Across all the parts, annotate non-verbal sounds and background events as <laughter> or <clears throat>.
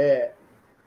É,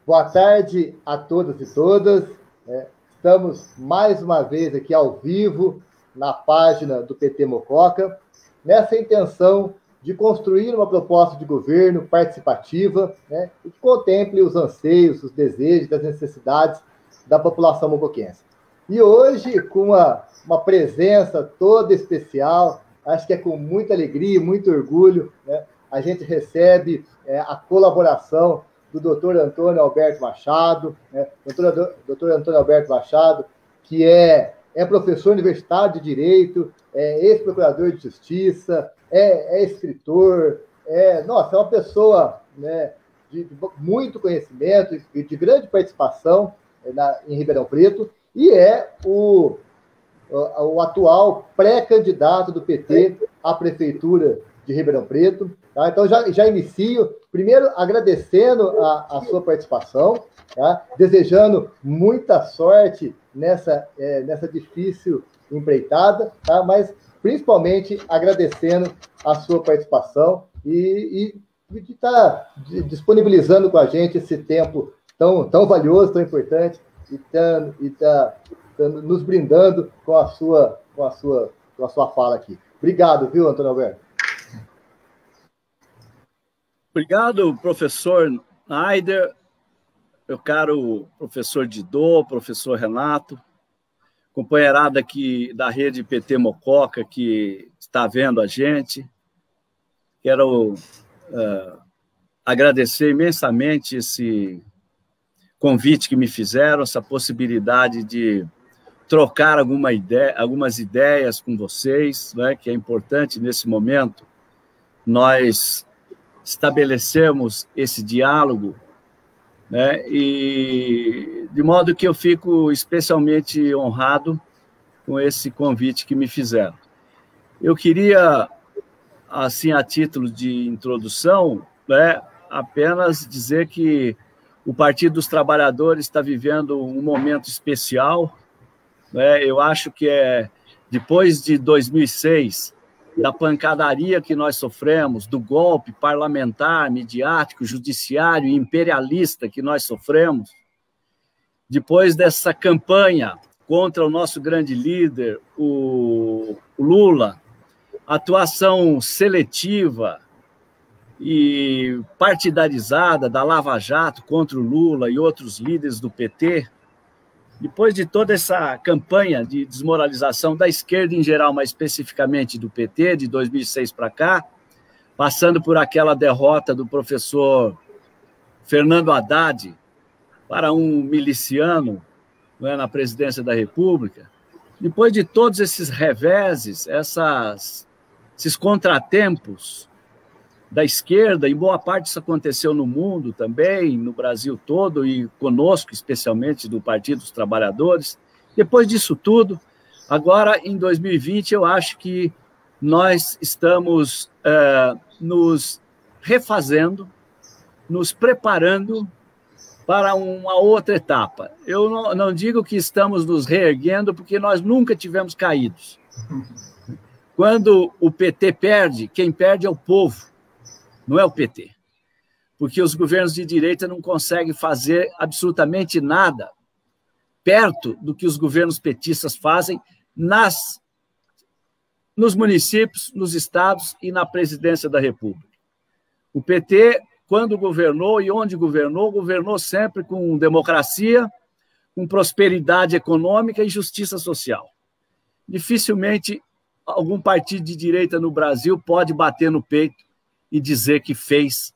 boa tarde a todos e todas. É, estamos mais uma vez aqui ao vivo na página do PT Mococa, nessa intenção de construir uma proposta de governo participativa né, e que contemple os anseios, os desejos, as necessidades da população mocoquense. E hoje, com uma, uma presença toda especial, acho que é com muita alegria, muito orgulho, né, a gente recebe é, a colaboração do doutor Antônio Alberto Machado, né? doutor, doutor Antônio Alberto Machado, que é, é professor universitário de Direito, é ex-procurador de Justiça, é, é, escritor, é, nossa, é uma pessoa né, de, de muito conhecimento e de grande participação é, na, em Ribeirão Preto, e é o, o, o atual pré-candidato do PT à Prefeitura de Ribeirão Preto. Tá? Então, já, já inicio, primeiro agradecendo a, a sua participação, tá? desejando muita sorte nessa, é, nessa difícil empreitada, tá? mas principalmente agradecendo a sua participação e, e de estar tá disponibilizando com a gente esse tempo tão, tão valioso, tão importante, e está e tá, tá nos brindando com a sua com a sua com a sua fala aqui. Obrigado, viu, Antônio Alberto? Obrigado, professor Aider, meu caro professor Didô, professor Renato, companheirada aqui da rede PT Mococa que está vendo a gente. Quero uh, agradecer imensamente esse convite que me fizeram, essa possibilidade de trocar alguma ideia, algumas ideias com vocês, né, que é importante nesse momento. Nós estabelecemos esse diálogo, né? E de modo que eu fico especialmente honrado com esse convite que me fizeram. Eu queria, assim, a título de introdução, né, apenas dizer que o Partido dos Trabalhadores está vivendo um momento especial. Né? Eu acho que é depois de 2006 da pancadaria que nós sofremos, do golpe parlamentar, midiático, judiciário e imperialista que nós sofremos, depois dessa campanha contra o nosso grande líder, o Lula, atuação seletiva e partidarizada da Lava Jato contra o Lula e outros líderes do PT, depois de toda essa campanha de desmoralização da esquerda em geral, mas especificamente do PT, de 2006 para cá, passando por aquela derrota do professor Fernando Haddad para um miliciano é, na presidência da República, depois de todos esses reveses, essas, esses contratempos da esquerda, em boa parte isso aconteceu no mundo também, no Brasil todo e conosco, especialmente do Partido dos Trabalhadores. Depois disso tudo, agora em 2020, eu acho que nós estamos é, nos refazendo, nos preparando para uma outra etapa. Eu não, não digo que estamos nos reerguendo, porque nós nunca tivemos caídos. <laughs> Quando o PT perde, quem perde é o povo não é o PT. Porque os governos de direita não conseguem fazer absolutamente nada perto do que os governos petistas fazem nas nos municípios, nos estados e na presidência da República. O PT, quando governou e onde governou, governou sempre com democracia, com prosperidade econômica e justiça social. Dificilmente algum partido de direita no Brasil pode bater no peito e dizer que fez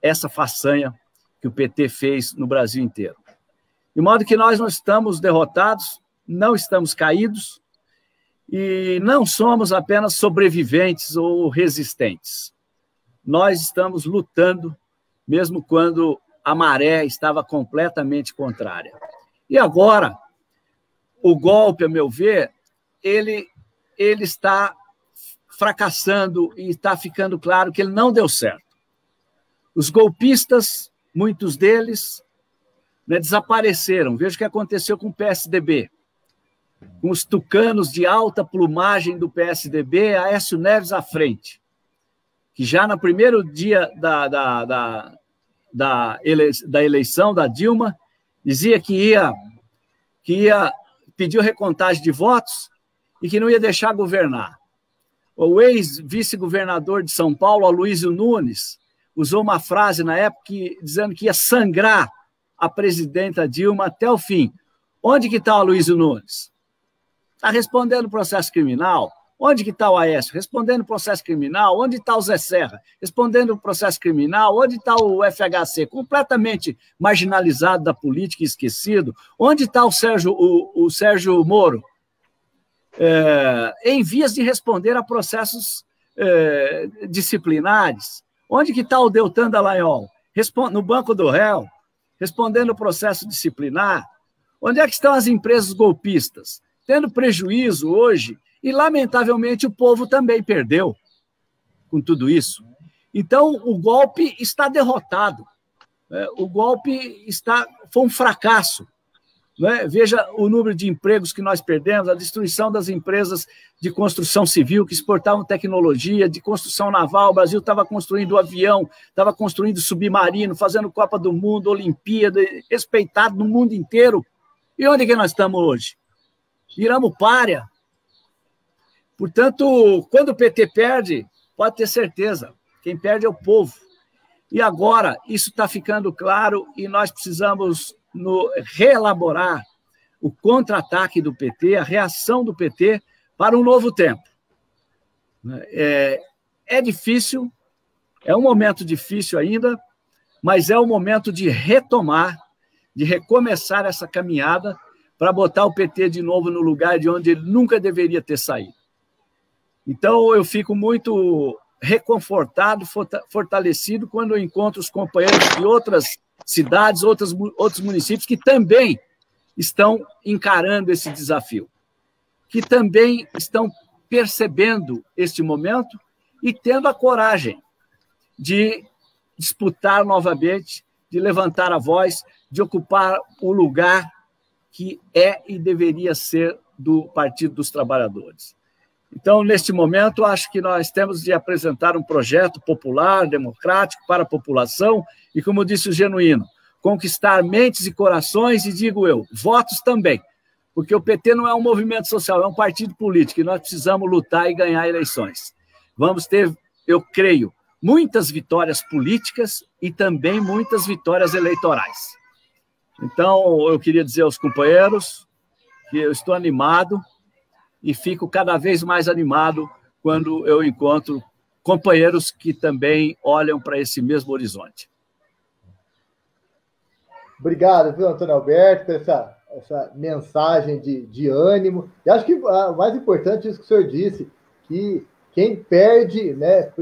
essa façanha que o PT fez no Brasil inteiro. De modo que nós não estamos derrotados, não estamos caídos e não somos apenas sobreviventes ou resistentes. Nós estamos lutando, mesmo quando a maré estava completamente contrária. E agora, o golpe, a meu ver, ele, ele está fracassando e está ficando claro que ele não deu certo. Os golpistas, muitos deles, né, desapareceram. Veja o que aconteceu com o PSDB. Com os tucanos de alta plumagem do PSDB, Aécio Neves à frente, que já no primeiro dia da, da, da da, ele, da eleição da Dilma, dizia que ia, que ia pedir recontagem de votos e que não ia deixar governar. O ex-vice-governador de São Paulo, Aloysio Nunes, usou uma frase na época que, dizendo que ia sangrar a presidenta Dilma até o fim. Onde que está o Aloysio Nunes? Está respondendo processo criminal? Onde que está o Aécio? Respondendo processo criminal. Onde está o Zé Serra? Respondendo processo criminal. Onde está o FHC? Completamente marginalizado da política e esquecido. Onde está o Sérgio, o, o Sérgio Moro? É, em vias de responder a processos é, disciplinares. Onde que está o Deltan Dallagnol? No banco do réu, respondendo o processo disciplinar. Onde é que estão as empresas golpistas? Tendo prejuízo hoje e, lamentavelmente, o povo também perdeu com tudo isso. Então, o golpe está derrotado. Né? O golpe está, foi um fracasso. Né? Veja o número de empregos que nós perdemos, a destruição das empresas de construção civil que exportavam tecnologia, de construção naval. O Brasil estava construindo avião, estava construindo submarino, fazendo Copa do Mundo, Olimpíada, respeitado no mundo inteiro. E onde que nós estamos hoje? Viramos párea. Portanto, quando o PT perde, pode ter certeza, quem perde é o povo. E agora, isso está ficando claro e nós precisamos no, reelaborar o contra-ataque do PT, a reação do PT para um novo tempo. É, é difícil, é um momento difícil ainda, mas é o momento de retomar, de recomeçar essa caminhada para botar o PT de novo no lugar de onde ele nunca deveria ter saído. Então, eu fico muito reconfortado, fortalecido quando eu encontro os companheiros de outras cidades, outras, outros municípios que também estão encarando esse desafio, que também estão percebendo este momento e tendo a coragem de disputar novamente, de levantar a voz, de ocupar o lugar que é e deveria ser do Partido dos Trabalhadores. Então, neste momento, acho que nós temos de apresentar um projeto popular, democrático para a população e, como disse o Genuíno, conquistar mentes e corações e, digo eu, votos também. Porque o PT não é um movimento social, é um partido político e nós precisamos lutar e ganhar eleições. Vamos ter, eu creio, muitas vitórias políticas e também muitas vitórias eleitorais. Então, eu queria dizer aos companheiros que eu estou animado e fico cada vez mais animado quando eu encontro companheiros que também olham para esse mesmo horizonte. Obrigado, viu, Antônio Alberto, por essa, essa mensagem de, de ânimo. E acho que o mais importante é isso que o senhor disse, que quem perde, né,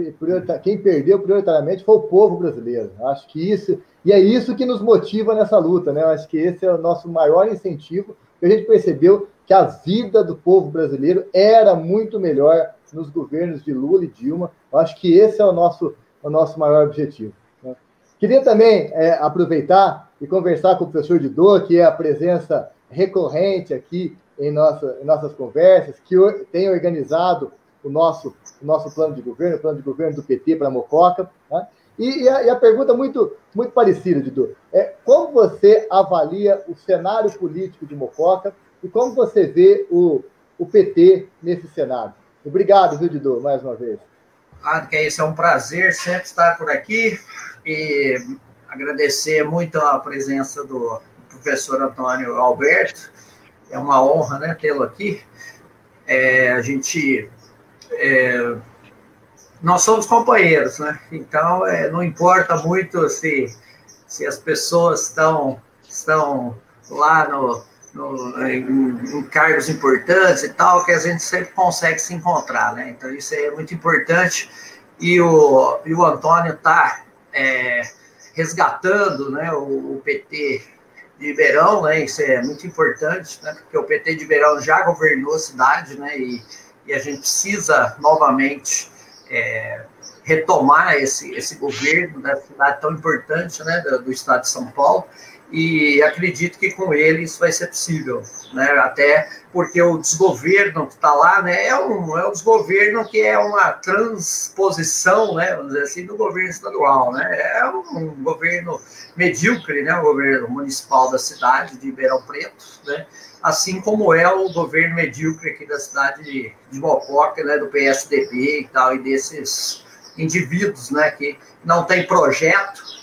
quem perdeu prioritariamente foi o povo brasileiro. Acho que isso, e é isso que nos motiva nessa luta, né? Acho que esse é o nosso maior incentivo, a gente percebeu que a vida do povo brasileiro era muito melhor nos governos de Lula e Dilma. Eu acho que esse é o nosso, o nosso maior objetivo. Né? Queria também é, aproveitar e conversar com o professor Didô, que é a presença recorrente aqui em, nossa, em nossas conversas, que tem organizado o nosso, o nosso plano de governo, o plano de governo do PT para Mococa. Né? E, e, a, e, a, pergunta muito, muito parecida, Didu, é como você avalia o cenário político de Mococa e como você vê o, o PT nesse cenário? Obrigado, viu, Didu, mais uma vez. Claro que é isso, é um prazer sempre estar por aqui e agradecer muito a presença do professor Antônio Alberto. É uma honra né, tê-lo aqui. É, a gente. É, nós somos companheiros, né? Então, é, não importa muito se, se as pessoas estão, estão lá no, no, em, em, cargos importantes e tal, que a gente sempre consegue se encontrar, né? Então isso é muito importante e o, e o Antônio está é, resgatando né, o, o, PT de Ribeirão, né? Isso é muito importante, né? Porque o PT de Ribeirão já governou a cidade, né? E, e a gente precisa novamente é, retomar esse, esse governo da cidade tão importante né, do, do estado de São Paulo e acredito que com ele isso vai ser possível, né? Até porque o desgoverno que está lá, né, é um, é um desgoverno que é uma transposição, né, vamos dizer assim, do governo estadual, né? É um governo medíocre, né, o governo municipal da cidade de Ribeirão Preto, né? Assim como é o governo medíocre aqui da cidade de, de né, do PSDB e tal, e desses indivíduos, né, que não tem projeto,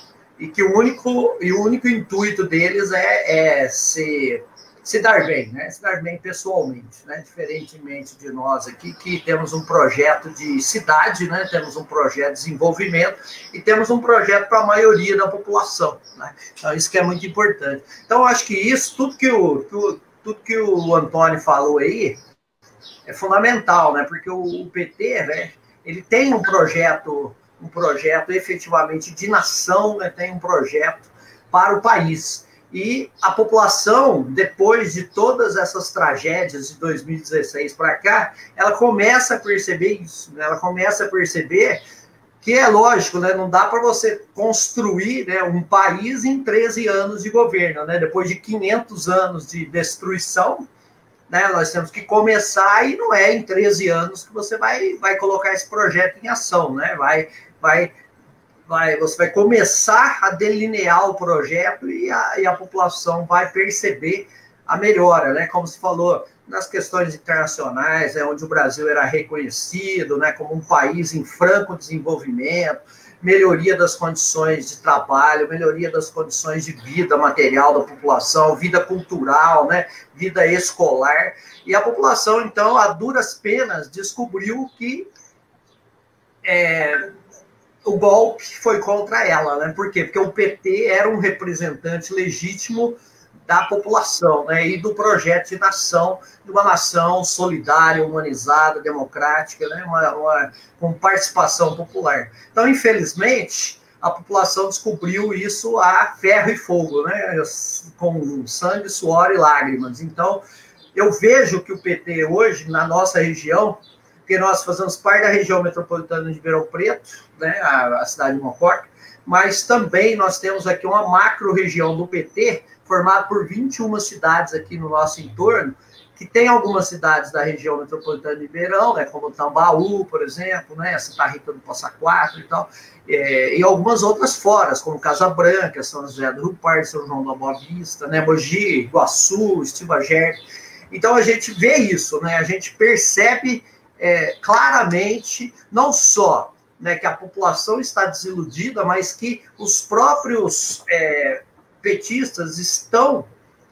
e que o único, e o único intuito deles é, é se, se dar bem, né? se dar bem pessoalmente, né? diferentemente de nós aqui, que temos um projeto de cidade, né? temos um projeto de desenvolvimento e temos um projeto para a maioria da população. Né? Então, isso que é muito importante. Então, acho que isso, tudo que o, tudo que o Antônio falou aí, é fundamental, né? porque o, o PT, né? ele tem um projeto um projeto efetivamente de nação, né, tem um projeto para o país. E a população, depois de todas essas tragédias de 2016 para cá, ela começa a perceber isso, né? ela começa a perceber que é lógico, né? não dá para você construir né, um país em 13 anos de governo. Né? Depois de 500 anos de destruição, né, nós temos que começar e não é em 13 anos que você vai, vai colocar esse projeto em ação. Né? Vai, vai, vai, você vai começar a delinear o projeto e a, e a população vai perceber a melhora, né? Como se falou nas questões internacionais, né, onde o Brasil era reconhecido, né, como um país em franco desenvolvimento, melhoria das condições de trabalho, melhoria das condições de vida material da população, vida cultural, né, vida escolar. E a população, então, a duras penas, descobriu que é, o golpe foi contra ela, né? Por quê? Porque o PT era um representante legítimo da população, né? E do projeto de nação, de uma nação solidária, humanizada, democrática, né? Uma, uma, com participação popular. Então, infelizmente, a população descobriu isso a ferro e fogo, né? Com sangue, suor e lágrimas. Então, eu vejo que o PT hoje, na nossa região, porque nós fazemos parte da região metropolitana de Ribeirão Preto, né, a, a cidade de Mococa, mas também nós temos aqui uma macro-região do PT, formada por 21 cidades aqui no nosso entorno, que tem algumas cidades da região metropolitana de Ribeirão, né, como Tambaú, por exemplo, né, Santa Rita do Poça Quatro e tal, é, e algumas outras fora, como Casa Branca, São José do Rio Pardo, São João da Boa Vista, né, Mogi, Iguaçu, Estibager. Então a gente vê isso, né, a gente percebe é, claramente, não só né, que a população está desiludida, mas que os próprios é, petistas estão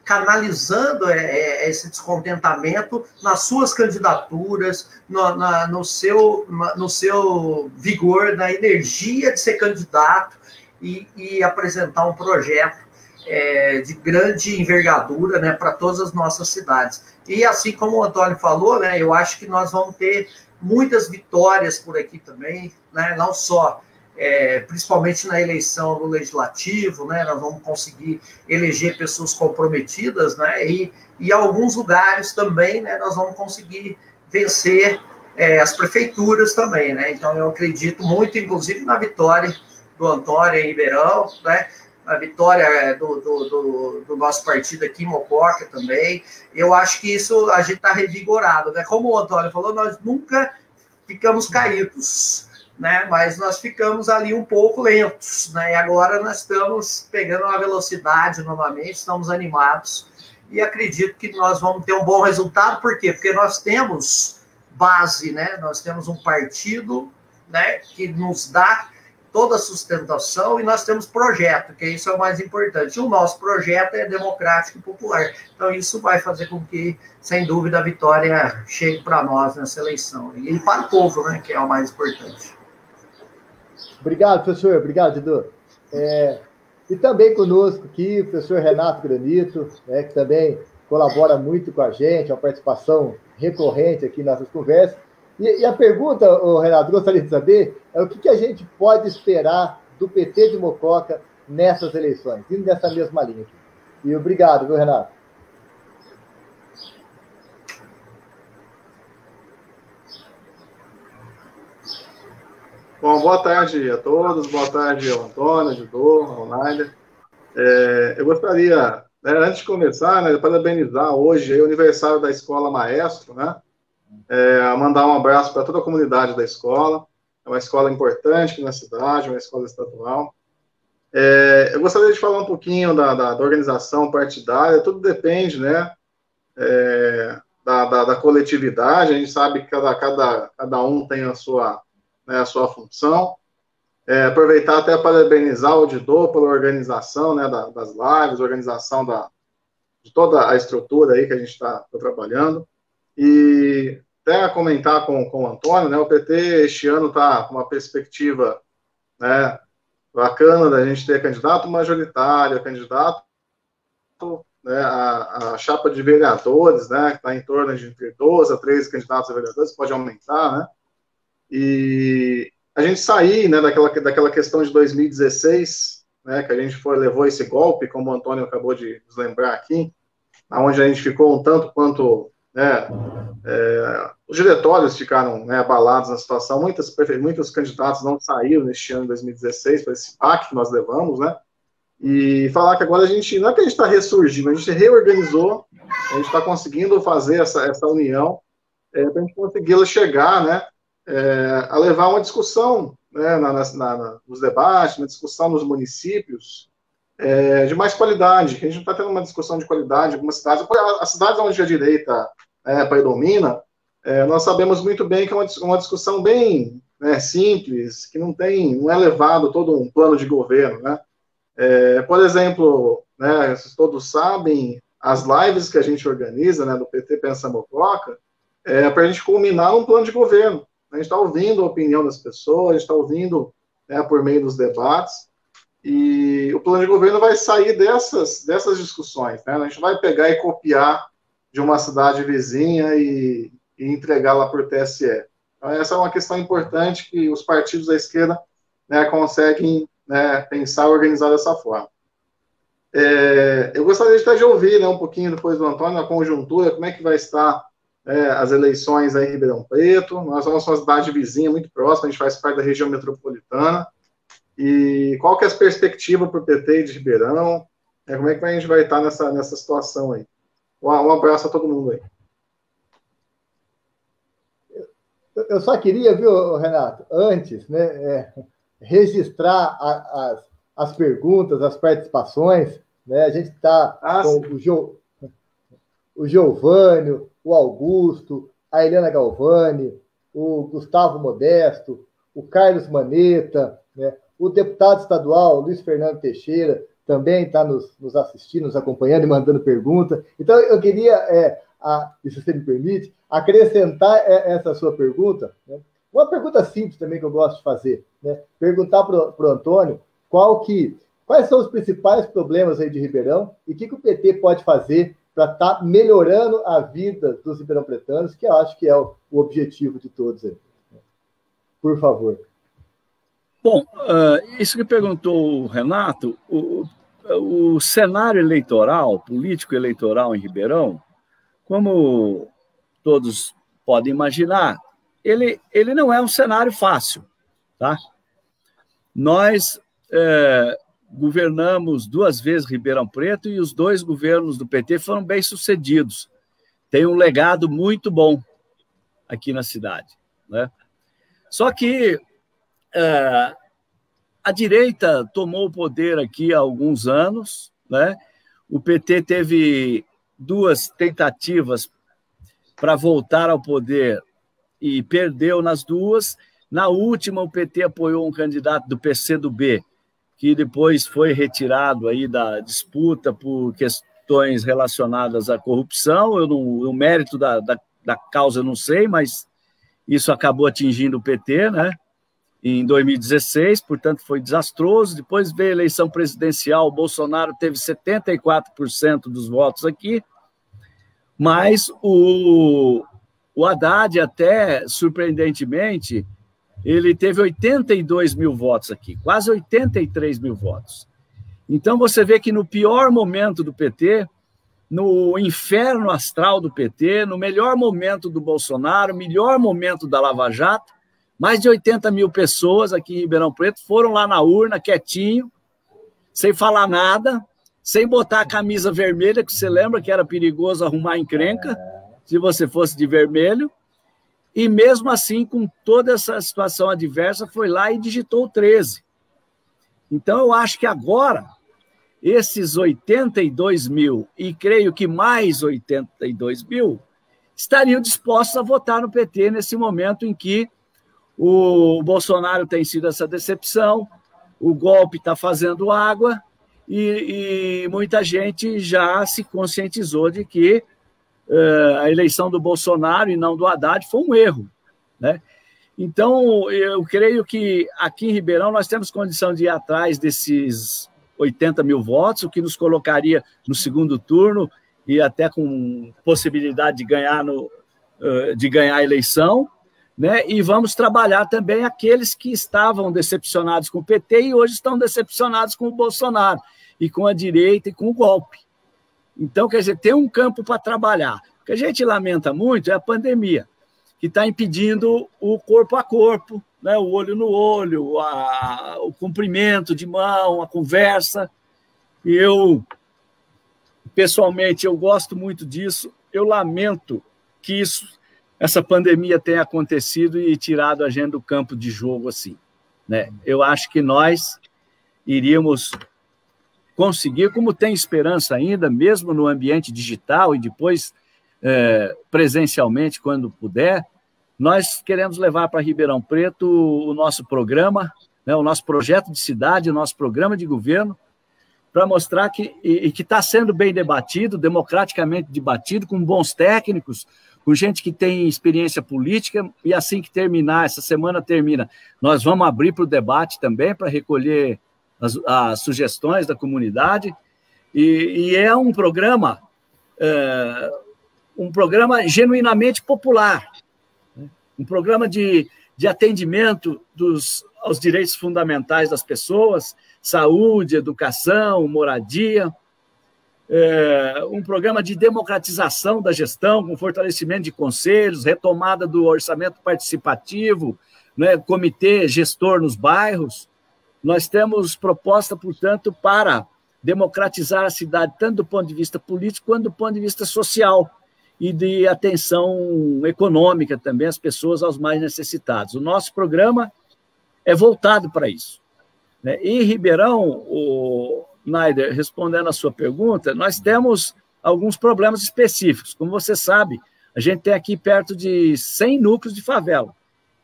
canalizando é, é esse descontentamento nas suas candidaturas, no, na, no, seu, no seu vigor, na energia de ser candidato e, e apresentar um projeto é, de grande envergadura né, para todas as nossas cidades. E assim como o Antônio falou, né, eu acho que nós vamos ter muitas vitórias por aqui também, né, não só, é, principalmente na eleição do legislativo, né, nós vamos conseguir eleger pessoas comprometidas, né, e em alguns lugares também né, nós vamos conseguir vencer é, as prefeituras também. Né, então eu acredito muito, inclusive, na vitória do Antônio em Ribeirão, né, a vitória é, do, do, do, do, nosso partido aqui em Mococa também. Eu acho que isso a gente está revigorado, né? Como o Antônio falou, nós nunca ficamos caídos, né? Mas nós ficamos ali um pouco lentos, né? E agora nós estamos pegando uma velocidade novamente, estamos animados e acredito que nós vamos ter um bom resultado. Por quê? Porque nós temos base, né? Nós temos um partido, né? Que nos dá toda a sustentação e nós temos projeto, que isso é o mais importante. O nosso projeto é democrático e popular. Então, isso vai fazer com que, sem dúvida, a vitória chegue para nós nessa eleição. E para o povo, né, que é o mais importante. Obrigado, professor. Obrigado, Edu. É, e também conosco aqui o professor Renato Granito, né, que também colabora muito com a gente, a participação recorrente aqui nas nossas conversas. E, e a pergunta, Renato, gostaria de saber é o que, que a gente pode esperar do PT de Mococa nessas eleições, indo nessa mesma linha aqui. E obrigado, viu, Renato? Bom, boa tarde a todos, boa tarde ao Antônio, ao Naida. É, eu gostaria, né, antes de começar, né, parabenizar hoje aí, o aniversário da Escola Maestro, né? É, mandar um abraço para toda a comunidade da escola. É uma escola importante aqui na cidade, uma escola estadual. É, eu gostaria de falar um pouquinho da, da, da organização partidária, tudo depende, né? É, da, da, da, coletividade, a gente sabe que cada, cada, cada um tem a sua, né, a sua função. É, aproveitar até para parabenizar o Didô pela organização né, da, das lives, organização da, de toda a estrutura aí que a gente está tá trabalhando. E até comentar com, com o Antônio, né, o PT este ano está com uma perspectiva né, bacana da gente ter candidato majoritário, candidato né, a, a, chapa de vereadores, né, que está em torno de entre 12 a 13 candidatos a vereadores, pode aumentar, né, e a gente sair, né, daquela, daquela questão de 2016, né, que a gente foi, levou esse golpe, como o Antônio acabou de nos lembrar aqui, onde a gente ficou um tanto quanto, né, é, os diretórios ficaram né, abalados na situação, muitas, muitos candidatos não saíram neste ano de 2016 para esse pacto que nós levamos, né, e falar que agora a gente, não é que a gente está ressurgindo, a gente reorganizou, a gente está conseguindo fazer essa, essa união é, para a gente conseguir chegar, né, é, a levar uma discussão né, na, na, na, nos debates, uma discussão nos municípios é, de mais qualidade, a gente não está tendo uma discussão de qualidade em algumas cidades, as cidades onde a direita é, predomina, é, nós sabemos muito bem que é uma, uma discussão bem né, simples, que não tem, não é levado todo um plano de governo, né, é, por exemplo, né, todos sabem, as lives que a gente organiza, né, do PT Pensa Mococa, é para a gente culminar um plano de governo. A gente está ouvindo a opinião das pessoas, a gente está ouvindo né, por meio dos debates, e o plano de governo vai sair dessas, dessas discussões. Né? A gente vai pegar e copiar de uma cidade vizinha e, e entregar lá por TSE. Então, essa é uma questão importante que os partidos da esquerda né, conseguem né, pensar e organizar dessa forma. É, eu gostaria até de ouvir né, um pouquinho depois do Antônio a conjuntura, como é que vai estar é, as eleições aí em Ribeirão Preto. Nós somos uma cidade vizinha, muito próxima, a gente faz parte da região metropolitana. E qual que é a perspectiva para o PT de Ribeirão? É, como é que a gente vai estar nessa, nessa situação aí? Um, um abraço a todo mundo aí. Eu só queria, viu, Renato, antes, né, é, registrar a, as, as perguntas, as participações. Né? A gente está ah, com o, jo, o Giovanni, o Augusto, a Helena Galvani, o Gustavo Modesto, o Carlos Maneta, né? O deputado estadual Luiz Fernando Teixeira também está nos, nos, assistindo, nos acompanhando e mandando pergunta. Então, eu queria, é, a, se você me permite, acrescentar é, essa sua pergunta, né? Uma pergunta simples também que eu gosto de fazer, né? Perguntar para o Antônio qual que, quais são os principais problemas aí de Ribeirão e o que, que o PT pode fazer para estar tá melhorando a vida dos ribeirão pretanos, que eu acho que é o, o objetivo de todos aí. Por favor. Bom, uh, isso que perguntou o Renato, o, o cenário eleitoral, político eleitoral em Ribeirão, como todos podem imaginar, ele, ele não é um cenário fácil. Tá? Nós é, governamos duas vezes Ribeirão Preto e os dois governos do PT foram bem sucedidos. Tem um legado muito bom aqui na cidade. Né? Só que é, a direita tomou o poder aqui há alguns anos. Né? O PT teve duas tentativas para voltar ao poder e perdeu nas duas. Na última, o PT apoiou um candidato do PCdoB, que depois foi retirado aí da disputa por questões relacionadas à corrupção. Eu não, o mérito da, da, da causa eu não sei, mas isso acabou atingindo o PT, né? Em 2016, portanto, foi desastroso. Depois veio a eleição presidencial, o Bolsonaro teve 74% dos votos aqui, mas o, o Haddad, até surpreendentemente, ele teve 82 mil votos aqui, quase 83 mil votos. Então você vê que no pior momento do PT, no inferno astral do PT, no melhor momento do Bolsonaro, melhor momento da Lava Jato, Mais de 80 mil pessoas aqui em Ribeirão Preto foram lá na urna, quietinho, sem falar nada, sem botar a camisa vermelha, que você lembra que era perigoso arrumar encrenca, se você fosse de vermelho. E mesmo assim, com toda essa situação adversa, foi lá e digitou 13. Então, eu acho que agora, esses 82 mil, e creio que mais 82 mil, estariam dispostos a votar no PT nesse momento em que o Bolsonaro tem sido essa decepção, o golpe está fazendo água e, e, muita gente já se conscientizou de que uh, a eleição do Bolsonaro e não do Haddad foi um erro. Né? Então, eu creio que aqui em Ribeirão nós temos condição de ir atrás desses 80 mil votos, o que nos colocaria no segundo turno e até com possibilidade de ganhar, no, uh, de ganhar a eleição né? E vamos trabalhar também aqueles que estavam decepcionados com o PT e hoje estão decepcionados com o Bolsonaro e com a direita e com o golpe. Então, quer dizer, tem um campo para trabalhar. O que a gente lamenta muito é a pandemia, que está impedindo o corpo a corpo, né? o olho no olho, a, o cumprimento de mão, a conversa. E eu, pessoalmente, eu gosto muito disso. Eu lamento que isso essa pandemia tenha acontecido e tirado a gente do campo de jogo assim. Né? Eu acho que nós iríamos conseguir, como tem esperança ainda, mesmo no ambiente digital e depois é, presencialmente, quando puder, nós queremos levar para Ribeirão Preto o nosso programa, né, o nosso projeto de cidade, o nosso programa de governo, para mostrar que está sendo bem debatido, democraticamente debatido, com bons técnicos, com gente que tem experiência política, e assim que terminar, essa semana termina, nós vamos abrir para o debate também, para recolher as, as, sugestões da comunidade, e, e é um programa, é, um programa genuinamente popular, né? um programa de, de atendimento dos, aos direitos fundamentais das pessoas, saúde, educação, moradia, é, um programa de democratização da gestão, com fortalecimento de conselhos, retomada do orçamento participativo, né, comitê gestor nos bairros. Nós temos proposta, portanto, para democratizar a cidade, tanto do ponto de vista político quanto do ponto de vista social e de atenção econômica também às pessoas, aos mais necessitados. O nosso programa é voltado para isso. Né? Em Ribeirão, o, Naider, respondendo a sua pergunta, nós temos alguns problemas específicos. Como você sabe, a gente tem aqui perto de 100 núcleos de favela.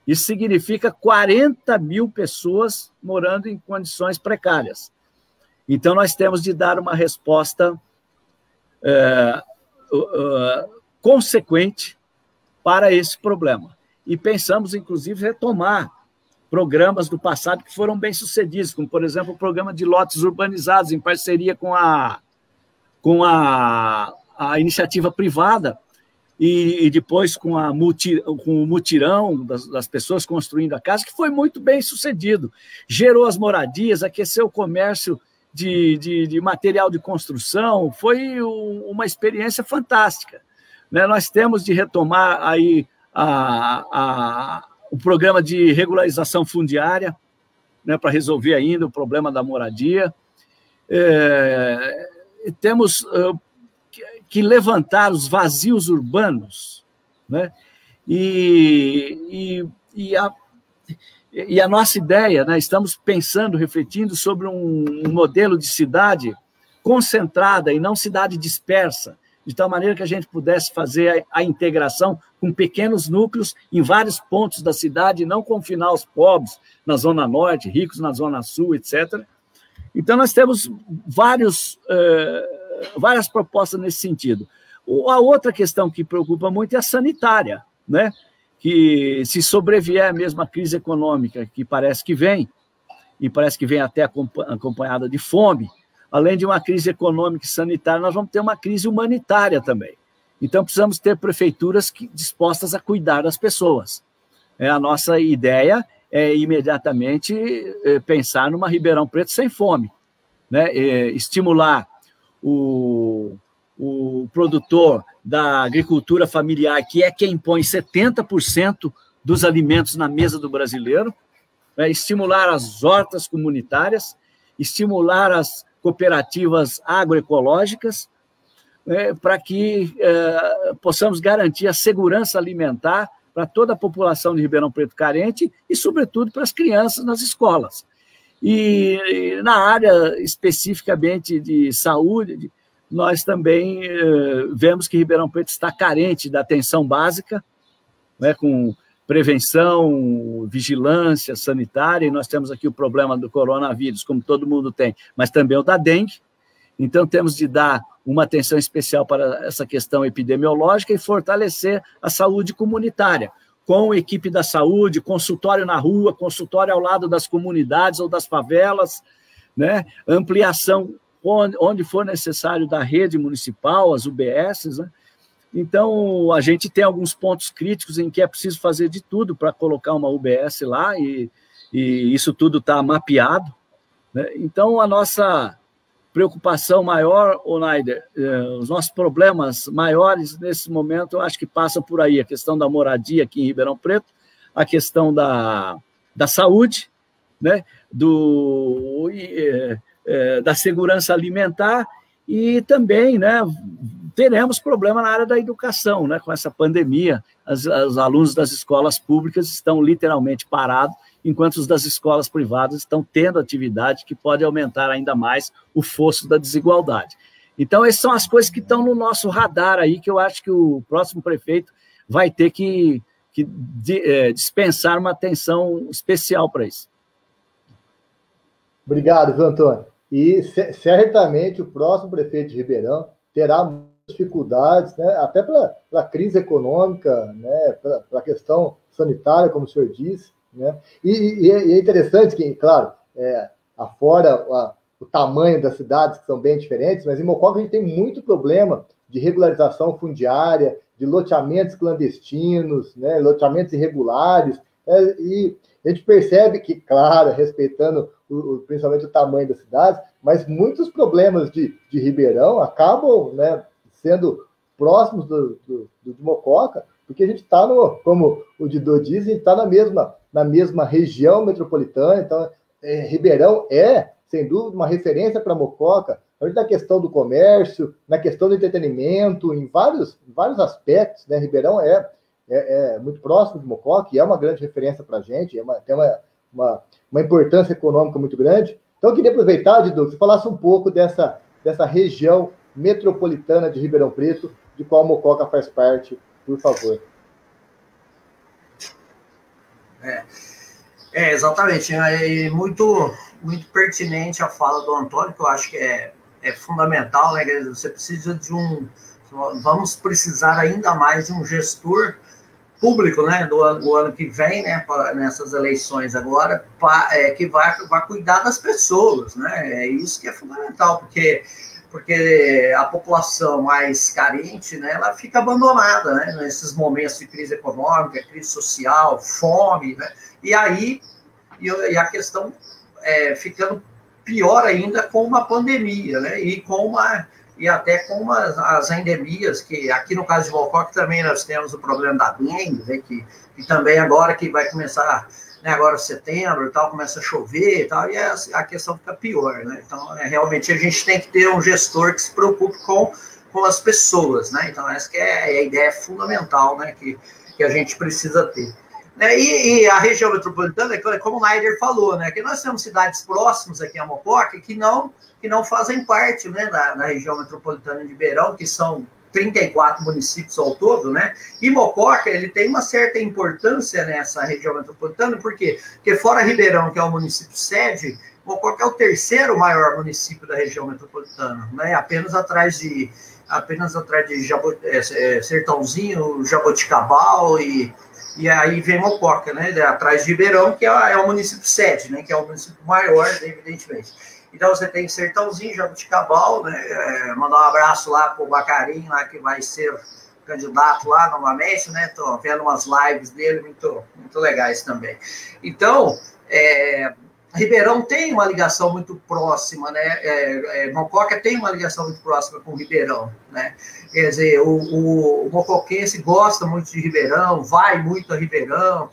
Isso significa 40 mil pessoas morando em condições precárias. Então, nós temos de dar uma resposta é, consequente para esse problema. E pensamos, inclusive, retomar programas do passado que foram bem sucedidos, como, por exemplo, o programa de lotes urbanizados, em parceria com a, com a, a iniciativa privada, e, e depois com, a multi, com o mutirão das, das, pessoas construindo a casa, que foi muito bem sucedido. Gerou as moradias, aqueceu o comércio de, de, de material de construção, foi um, uma experiência fantástica. Né? Nós temos de retomar aí a, a o programa de regularização fundiária, né, para resolver ainda o problema da moradia. É, temos que levantar os vazios urbanos, né? E, e, e, a, e a nossa ideia, né, estamos pensando, refletindo sobre um modelo de cidade concentrada e não cidade dispersa, de tal maneira que a gente pudesse fazer a, a integração com pequenos núcleos em vários pontos da cidade, não confinar os pobres na Zona Norte, ricos na Zona Sul, etc. Então, nós temos vários, uh, várias propostas nesse sentido. A outra questão que preocupa muito é a sanitária, né? que se sobrevier mesmo a crise econômica, que parece que vem, e parece que vem até acompanhada de fome, além de uma crise econômica e sanitária, nós vamos ter uma crise humanitária também. Então, precisamos ter prefeituras que, dispostas a cuidar das pessoas. É, a nossa ideia é imediatamente é, pensar numa Ribeirão Preto sem fome, né? É, estimular o, o produtor da agricultura familiar, que é quem põe 70% dos alimentos na mesa do brasileiro, né? estimular as hortas comunitárias, estimular as cooperativas agroecológicas, né? para que eh, possamos garantir a segurança alimentar para toda a população de Ribeirão Preto carente e, sobretudo, para as crianças nas escolas. E, na área especificamente de saúde, nós também eh, vemos que Ribeirão Preto está carente da atenção básica, né, com prevenção, vigilância sanitária, e nós temos aqui o problema do coronavírus, como todo mundo tem, mas também o da dengue. Então, temos de dar uma atenção especial para essa questão epidemiológica e fortalecer a saúde comunitária, com equipe da saúde, consultório na rua, consultório ao lado das comunidades ou das favelas, né? ampliação onde for necessário da rede municipal, as UBSs. Né? Então, a gente tem alguns pontos críticos em que é preciso fazer de tudo para colocar uma UBS lá, e, e isso tudo está mapeado. Né? Então, a nossa preocupação maior, Onaider, eh, os nossos problemas maiores nesse momento, eu acho que passam por aí, a questão da moradia aqui em Ribeirão Preto, a questão da, da saúde, né, do, é, é, da segurança alimentar e também, né, teremos problema na área da educação, né, com essa pandemia, as, os alunos das escolas públicas estão literalmente parados enquanto os das escolas privadas estão tendo atividade que pode aumentar ainda mais o fosso da desigualdade. Então, essas são as coisas que estão no nosso radar aí, que eu acho que o próximo prefeito vai ter que, que é, dispensar uma atenção especial para isso. Obrigado, Antônio. E certamente o próximo prefeito de Ribeirão terá dificuldades, né, até pela, pela crise econômica, né, pela, pela questão sanitária, como o senhor disse, né? E, e, é interessante que, claro, é, afora a, o tamanho das cidades, que são bem diferentes, mas em Mococa a gente tem muito problema de regularização fundiária, de loteamentos clandestinos, né, loteamentos irregulares, é, e a gente percebe que, claro, respeitando o, o, principalmente o tamanho das cidades, mas muitos problemas de, de Ribeirão acabam né, sendo próximos do, do, do Mococa, porque a gente está no, como o Didô diz, está na mesma, na mesma região metropolitana, então é, Ribeirão é, sem dúvida, uma referência para Mococa, na questão do comércio, na questão do entretenimento, em vários, vários aspectos, né? Ribeirão é, é, é muito próximo de Mococa e é uma grande referência para a gente, é uma, tem uma, uma, uma, importância econômica muito grande. Então, eu queria aproveitar, Didu, que falasse um pouco dessa, dessa região metropolitana de Ribeirão Preto, de qual Mococa faz parte por favor. É, é exatamente. É muito, muito pertinente a fala do Antônio, que eu acho que é, é fundamental, né? Você precisa de um. Vamos precisar ainda mais de um gestor público, né, do, do ano que vem, né, pra, nessas eleições agora, pra, é, que vai, vai cuidar das pessoas, né, é isso que é fundamental, porque porque a população mais carente, né, ela fica abandonada, né, nesses momentos de crise econômica, crise social, fome, né, e aí e, a questão é, ficando pior ainda com uma pandemia, né, e com uma e até com uma, as endemias, que aqui no caso de Volcoque também nós temos o problema da dengue, né, que, que também agora que vai começar né, agora setembro e tal, começa a chover e tal, e a, a questão fica pior, né? Então, é, realmente a gente tem que ter um gestor que se preocupe com, com as pessoas, né? Então, essa que é, é a ideia fundamental, né, que, que a gente precisa ter. Né? E, e, a região metropolitana, é como o Naider falou, né, que nós temos cidades próximas aqui a Mococa que não, que não fazem parte né, da, da região metropolitana de Beirão, que são 34 municípios ao todo, né? E Mococa, ele tem uma certa importância nessa região metropolitana, por quê? Porque fora Ribeirão, que é o município sede, Mococa é o terceiro maior município da região metropolitana, né? Apenas atrás de apenas atrás de Jabot, é, é, Sertãozinho, Jaboticabal e e aí vem Mococa, né? Atrás de Ribeirão, que é, é o município sede, né? Que é o município maior, evidentemente. Então você tem Sertãozinho, Jabuticabal, né? É, mandar um abraço lá pro Bacarim, lá que vai ser candidato lá novamente, né? Tô vendo umas lives dele muito, muito legais também. Então, é, Ribeirão tem uma ligação muito próxima, né? É, é, Mococa tem uma ligação muito próxima com Ribeirão, né? Quer dizer, o, o, o mocoquense gosta muito de Ribeirão, vai muito a Ribeirão,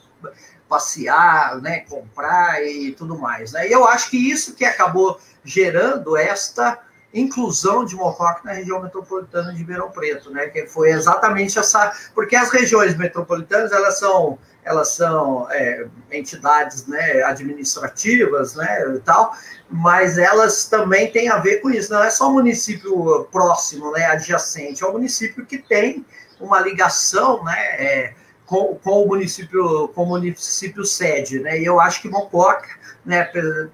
passear, né, comprar e tudo mais. Né? E eu acho que isso que acabou gerando esta inclusão de Mococa na região metropolitana de Ribeirão Preto, né? Que foi exatamente essa, porque as regiões metropolitanas elas são elas são é, entidades né, administrativas né, e tal, mas elas também têm a ver com isso. Não é só o município próximo, né, adjacente, é o município que tem uma ligação né, é, com, com, o município com o município sede. Né, e eu acho que Mococa né,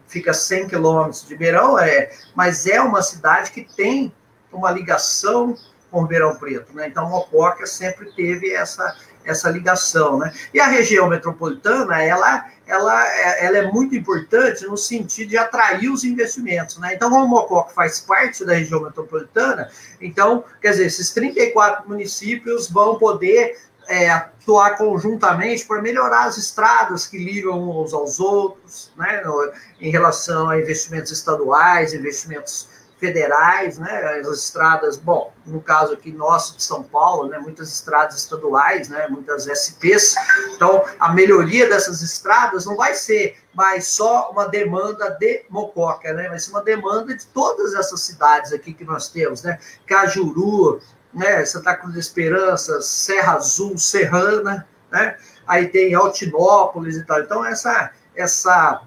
fica 100 quilômetros de Beirão, é, mas é uma cidade que tem uma ligação com Ribeirão Preto. Né? Então, Mococa sempre teve essa essa ligação, né? E a região metropolitana, ela, ela, ela é muito importante no sentido de atrair os investimentos, né? Então, como Mococa faz parte da região metropolitana, então, quer dizer, esses 34 municípios vão poder é, atuar conjuntamente para melhorar as estradas que ligam uns aos outros, né? Em relação a investimentos estaduais, investimentos federais, né, as estradas, bom, no caso aqui nosso de São Paulo, né, muitas estradas estaduais, né, muitas SPs, então a melhoria dessas estradas não vai ser mais só uma demanda de Mococa, né, vai ser uma demanda de todas essas cidades aqui que nós temos, né, Cajuru, né, Santa Cruz da Esperança, Serra Azul, Serrana, né, aí tem Altinópolis e tal, então essa, essa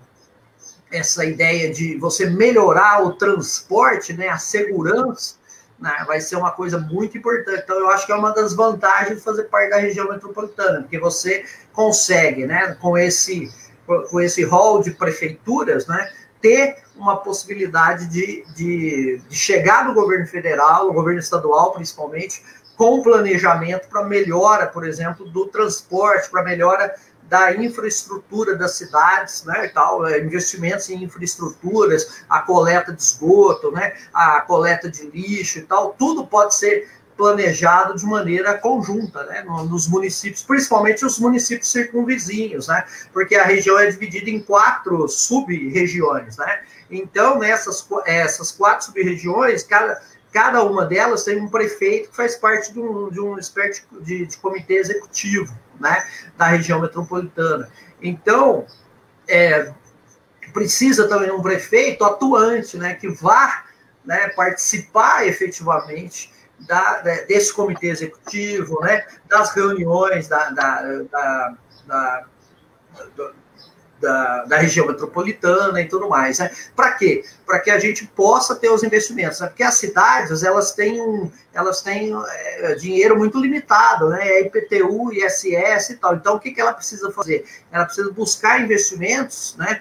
essa ideia de você melhorar o transporte, né, a segurança, né, vai ser uma coisa muito importante. Então, eu acho que é uma das vantagens de fazer parte da região metropolitana, porque você consegue, né, com esse com esse rol de prefeituras, né, ter uma possibilidade de, de, de chegar no governo federal, no governo estadual, principalmente, com planejamento para melhora, por exemplo, do transporte, para melhora da infraestrutura das cidades, né, e tal, é, investimentos em infraestruturas, a coleta de esgoto, né, a coleta de lixo e tal, tudo pode ser planejado de maneira conjunta, né, nos municípios, principalmente os municípios circunvizinhos, né, porque a região é dividida em quatro sub-regiões, né, então nessas essas quatro sub-regiões, cada cada uma delas tem um prefeito que faz parte de um, de um espécie de, de comitê executivo, né, da região metropolitana. Então, é, precisa também um prefeito atuante, né, que vá né, participar efetivamente da, desse comitê executivo, né, das reuniões da, da, da, da da, da, região metropolitana e tudo mais. Né? Para quê? Para que a gente possa ter os investimentos. Né? Porque as cidades elas têm, um, elas têm é, dinheiro muito limitado, né? É IPTU, ISS e tal. Então, o que, que ela precisa fazer? Ela precisa buscar investimentos, né?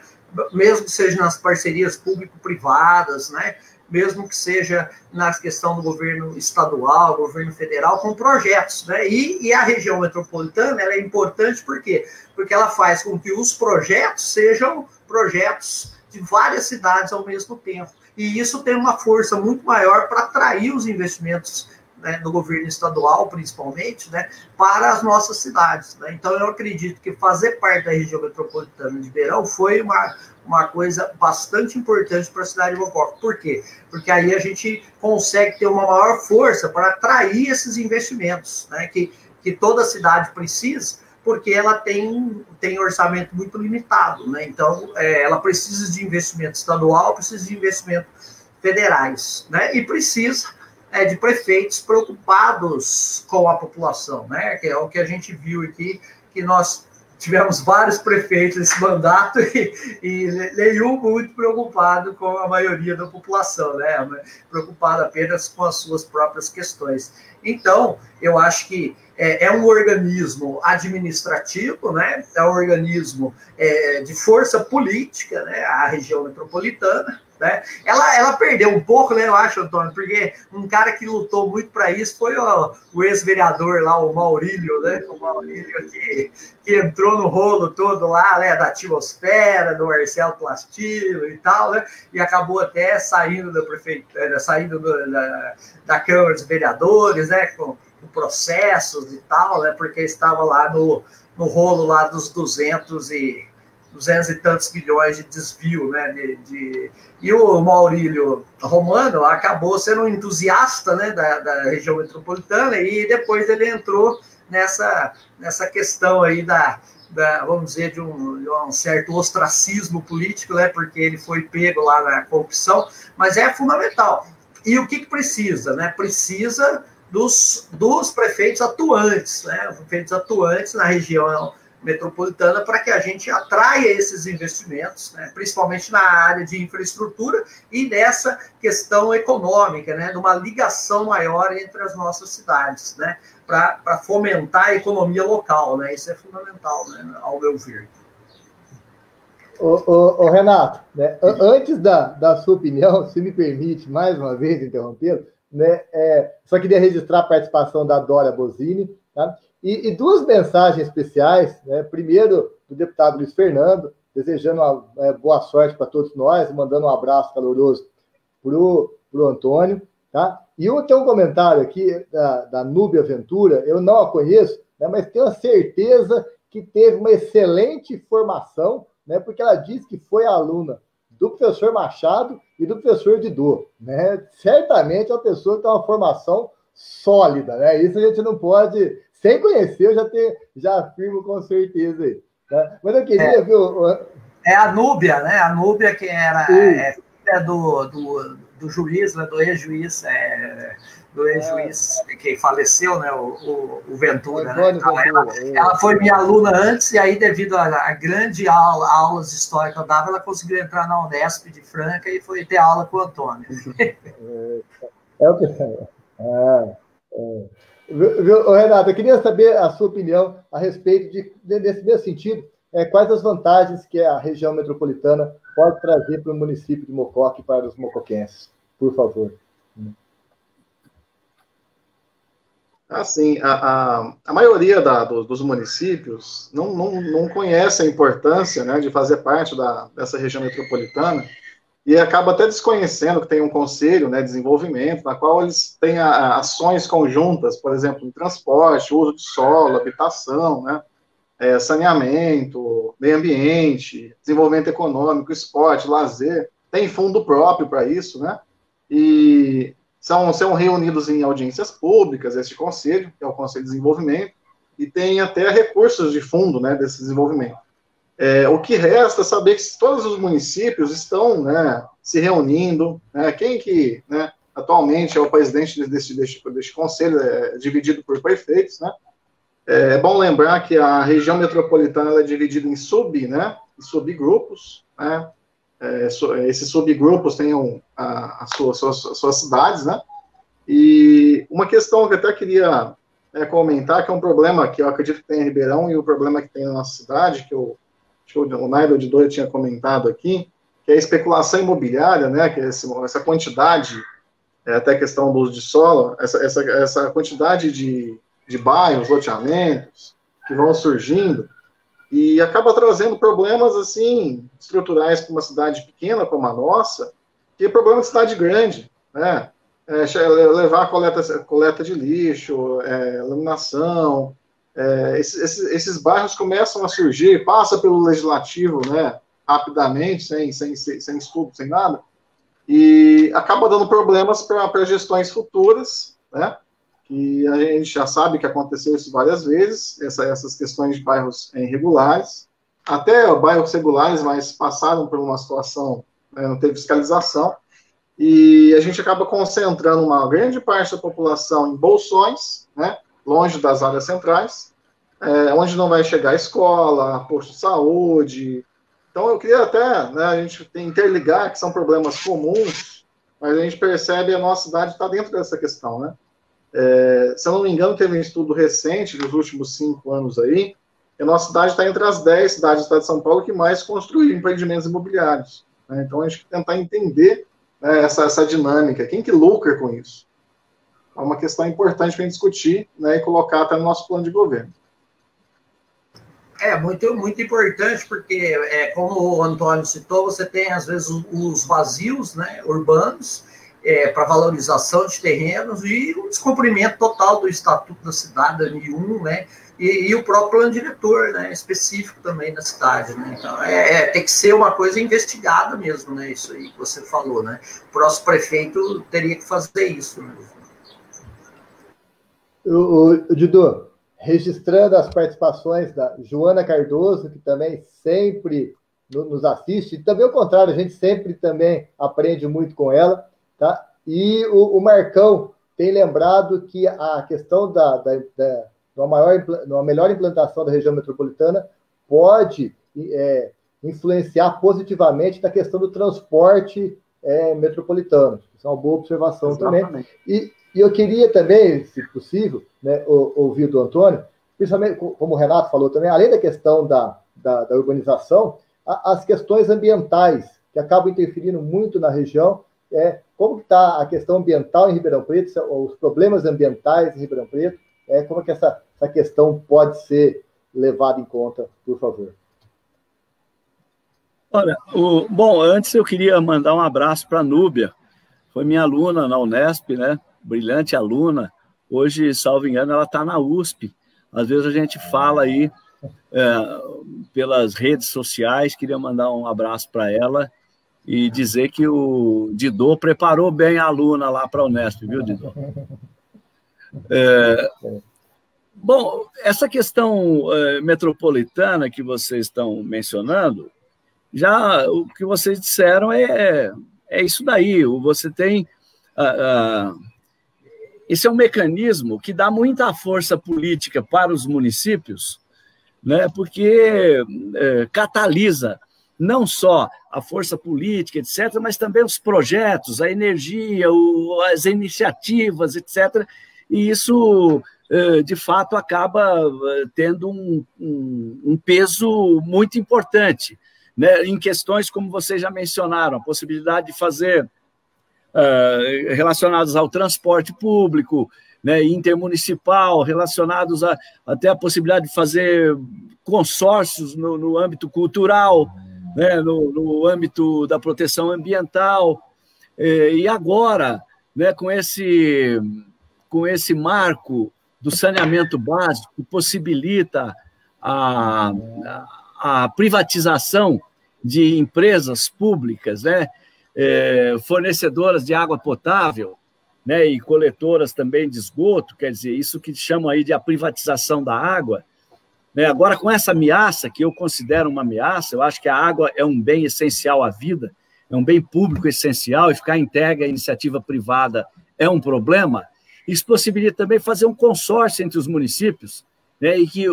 mesmo que seja nas parcerias público-privadas, né? Mesmo que seja na questão do governo estadual, governo federal, com projetos. Né? E, e a região metropolitana é importante por quê? Porque ela faz com que os projetos sejam projetos de várias cidades ao mesmo tempo. E isso tem uma força muito maior para atrair os investimentos né, do governo estadual, principalmente, né, para as nossas cidades. Né? Então, eu acredito que fazer parte da região metropolitana de Beirão foi uma, uma coisa bastante importante para a cidade de Mococa. Por quê? Porque aí a gente consegue ter uma maior força para atrair esses investimentos, né, que, que toda cidade precisa, porque ela tem, tem orçamento muito limitado. Né? Então, é, ela precisa de investimento estadual, precisa de investimento federais, né? e precisa é, de prefeitos preocupados com a população, né? Que é o que a gente viu aqui, que nós tivemos vários prefeitos nesse mandato <laughs> e, e, nenhum muito preocupado com a maioria da população, né? Preocupado apenas com as suas próprias questões. Então, eu acho que é, é um organismo administrativo, né? É um organismo é, de força política, né? A região metropolitana né? Ela, ela perdeu um pouco, né, eu acho, Antônio, porque um cara que lutou muito para isso foi o, o ex-vereador lá, o Maurílio, né? O Maurílio que, que entrou no rolo todo lá, né, da atmosfera, do Marcelo Plastillo e tal, né? E acabou até saindo da prefeitura, saindo do, da, da Câmara dos Vereadores, né? Com, com processos e tal, né? Porque estava lá no, no rolo lá dos 200 e 200 e tantos milhões de desvio, né? De, de... E o Maurílio Romano acabou sendo um entusiasta né, da, da região metropolitana e depois ele entrou nessa, nessa questão aí da, da, vamos dizer, de um, de um, certo ostracismo político, né, porque ele foi pego lá na corrupção, mas é fundamental. E o que, que precisa? Né? Precisa dos, dos prefeitos atuantes, né? prefeitos atuantes na região metropolitana para que a gente atraia esses investimentos, né, principalmente na área de infraestrutura e nessa questão econômica, né, de uma ligação maior entre as nossas cidades, né, para fomentar a economia local, né, isso é fundamental, né, ao meu ver. Ô Renato, né, antes da, da sua opinião, <laughs> se me permite mais uma vez interrompê-lo, né, é, só queria registrar a participação da Dora Bozini, tá? E, e, duas mensagens especiais, né? Primeiro, do deputado Luiz Fernando, desejando uma é, boa sorte para todos nós, mandando um abraço caloroso para o Antônio, tá? E eu tenho um comentário aqui da, da Núbia Ventura, eu não a conheço, né, mas tenho a certeza que teve uma excelente formação, né, porque ela disse que foi aluna do professor Machado e do professor Didô. Né? Certamente é uma pessoa que tem uma formação sólida, né? Isso a gente não pode sem conhecer, eu já, tenho, já afirmo com certeza aí. Tá? Mas eu queria é, ver. É a Núbia, né? A Núbia, que era é, filha do, do, do juiz, né? do ex-juiz, é, do ex-juiz é. que faleceu, né? O, o, o Ventura. Né? Então, ela, ela, foi minha aluna antes, e aí, devido à grande aula, aulas de história que eu dava, ela conseguiu entrar na Unesp de Franca e foi ter aula com o Antônio. <laughs> É, o que. É, é. Renato, eu queria saber a sua opinião a respeito de, desse mesmo sentido. É, quais as vantagens que a região metropolitana pode trazer para o município de Mococa e para os mocoquenses? Por favor. Assim, a, a, a maioria da, do, dos municípios não, não, não conhece a importância né, de fazer parte da, dessa região metropolitana e acaba até desconhecendo que tem um conselho né, de desenvolvimento, na qual eles têm a, ações conjuntas, por exemplo, em transporte, uso de solo, habitação, né, é, saneamento, meio ambiente, desenvolvimento econômico, esporte, lazer, tem fundo próprio para isso, né, e são, são reunidos em audiências públicas, este conselho, que é o Conselho de Desenvolvimento, e tem até recursos de fundo né, desse desenvolvimento. É, o que resta é saber que todos os municípios estão né, se reunindo. Né, quem que né, atualmente é o presidente desse, desse, desse conselho, é dividido por prefeitos. Né? É, é bom lembrar que a região metropolitana é dividida em sub, né, subgrupos. Né? É, so, esses subgrupos têm um, a, a sua, suas, suas cidades. Né? E uma questão que eu até queria é, comentar, que é um problema que eu acredito que tem em Ribeirão e o problema que tem na nossa cidade, que eu o Naido de Doia tinha comentado aqui, que é a especulação imobiliária, né, que é essa quantidade, é, até a questão do uso de solo, essa, essa, essa quantidade de, de bairros, loteamentos, que vão surgindo, e acaba trazendo problemas, assim, estruturais para uma cidade pequena como a nossa, que é problema de cidade grande, né, é, levar a coleta, coleta de lixo, é, iluminação, é, esses, esses, bairros começam a surgir, passa pelo legislativo, né, rapidamente, sem, sem, sem estudo, sem nada, e acaba dando problemas para gestões futuras, né, que a gente já sabe que aconteceu isso várias vezes, essa, essas questões de bairros irregulares, até bairros regulares, mas passaram por uma situação, né, não teve fiscalização, e a gente acaba concentrando uma grande parte da população em bolsões, né, longe das áreas centrais, é, onde não vai chegar escola, posto de saúde. Então, eu queria até né, a gente interligar, que são problemas comuns, mas a gente percebe a nossa cidade está dentro dessa questão, né? É, se eu não me engano, teve um estudo recente dos últimos cinco anos aí, que a nossa cidade está entre as dez cidades do estado de São Paulo que mais construíram empreendimentos imobiliários. Né? Então, a gente tem que tentar entender né, essa, essa dinâmica, quem que lucra com isso? É uma questão importante para a gente discutir né, e colocar até no nosso plano de governo. É, muito, muito importante, porque, é, como o Antônio citou, você tem, às vezes, os vazios né, urbanos é, para valorização de terrenos e o descumprimento total do Estatuto da Cidade 2001, né? e, e, o próprio plano diretor, né, específico também da cidade, né, então é, é, tem que ser uma coisa investigada mesmo, né, isso aí que você falou, né, o próximo prefeito teria que fazer isso. Né. O, o, Didu, registrando as participações da Joana Cardoso, que também sempre nos assiste, e também o contrário, a gente sempre também aprende muito com ela, tá? E o, o Marcão tem lembrado que a questão da, da, da uma, maior, uma melhor implantação da região metropolitana pode é, influenciar positivamente na questão do transporte é, metropolitano. Isso é uma boa observação Exatamente. também. E, e eu queria também, se possível, né, ouvir do Antônio, principalmente como o Renato falou também, além da questão da, da, da urbanização, a, as questões ambientais, que acabam interferindo muito na região, é, como está a questão ambiental em Ribeirão Preto, os problemas ambientais em Ribeirão Preto, é, como é que essa, essa questão pode ser levada em conta, por favor? Olha, o, bom, antes eu queria mandar um abraço para a Núbia, foi minha aluna na Unesp, né? Brilhante aluna. Hoje, salvo engano, ela está na USP. Às vezes a gente fala aí é, pelas redes sociais. Queria mandar um abraço para ela e dizer que o Didô preparou bem a aluna lá para a Unesp, viu, Didô? <laughs> É, bom, essa questão é, metropolitana que vocês estão mencionando, já o que vocês disseram é, é isso daí. Você tem. Uh, uh, esse é um mecanismo que dá muita força política para os municípios, né, porque é, catalisa não só a força política, etc., mas também os projetos, a energia, o, as iniciativas, etc. E isso, é, de fato, acaba é, tendo um, um, um peso muito importante né, em questões como vocês já mencionaram, a possibilidade de fazer uh, relacionados ao transporte público, né, intermunicipal, relacionados a, até a possibilidade de fazer consórcios no, no âmbito cultural, né, no, no, âmbito da proteção ambiental. Eh, e agora, né, com, esse, com esse marco do saneamento básico, que possibilita a, a, privatização de empresas públicas, né, é, fornecedoras de água potável, né, e coletoras também de esgoto, quer dizer, isso que chamam aí de a privatização da água. Né? Agora, com essa ameaça, que eu considero uma ameaça, eu acho que a água é um bem essencial à vida, é um bem público essencial, e ficar entregue à iniciativa privada é um problema, isso possibilita também fazer um consórcio entre os municípios, né, e que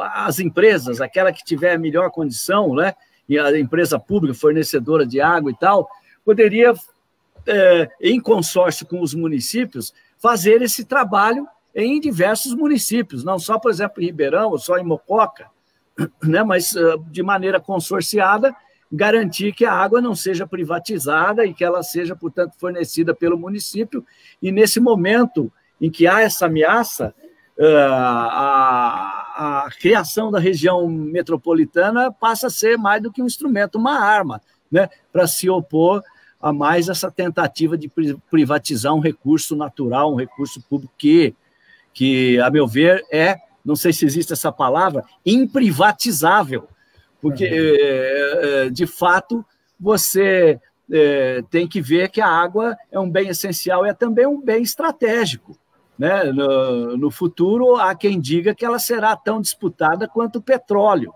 as empresas, aquela que tiver a melhor condição, né, e a empresa pública fornecedora de água e tal, poderia, é, em consórcio com os municípios, fazer esse trabalho em diversos municípios, não só, por exemplo, em Ribeirão, ou só em Mococa, <clears throat> né, mas é, de maneira consorciada, garantir que a água não seja privatizada e que ela seja, portanto, fornecida pelo município. E nesse momento em que há essa ameaça, é, a, a criação da região metropolitana passa a ser mais do que um instrumento, uma arma, né, para se opor a mais essa tentativa de privatizar um recurso natural, um recurso público que, que a meu ver, é, não sei se existe essa palavra, imprivatizável, porque, uhum. de fato, você tem que ver que a água é um bem essencial e é também um bem estratégico. Né? No, no, futuro, há quem diga que ela será tão disputada quanto o petróleo.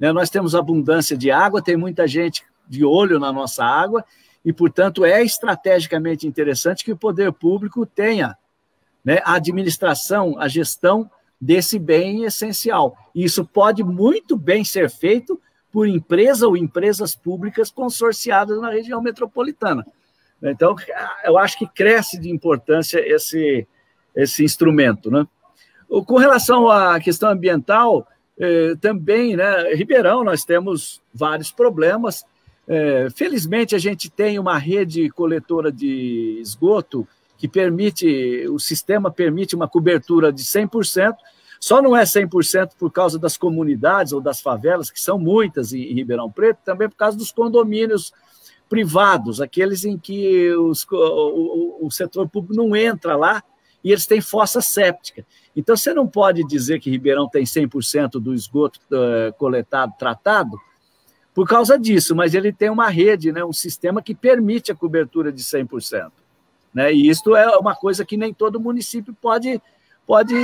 Né? Nós temos abundância de água, tem muita gente de olho na nossa água, e, portanto, é estrategicamente interessante que o poder público tenha né, a administração, a gestão desse bem essencial. E isso pode muito bem ser feito por empresa ou empresas públicas consorciadas na região metropolitana. Então, eu acho que cresce de importância esse, esse instrumento. Né? Com relação à questão ambiental, eh, também, né, Ribeirão, nós temos vários problemas, é, felizmente, a gente tem uma rede coletora de esgoto que permite, o sistema permite uma cobertura de 100%, só não é 100% por causa das comunidades ou das favelas, que são muitas em, Ribeirão Preto, também por causa dos condomínios privados, aqueles em que os, o, o, setor público não entra lá e eles têm fossa séptica. Então, você não pode dizer que Ribeirão tem 100% do esgoto uh, coletado, tratado, por causa disso, mas ele tem uma rede, né, um sistema que permite a cobertura de 100%. Né? E isto é uma coisa que nem todo município pode, pode,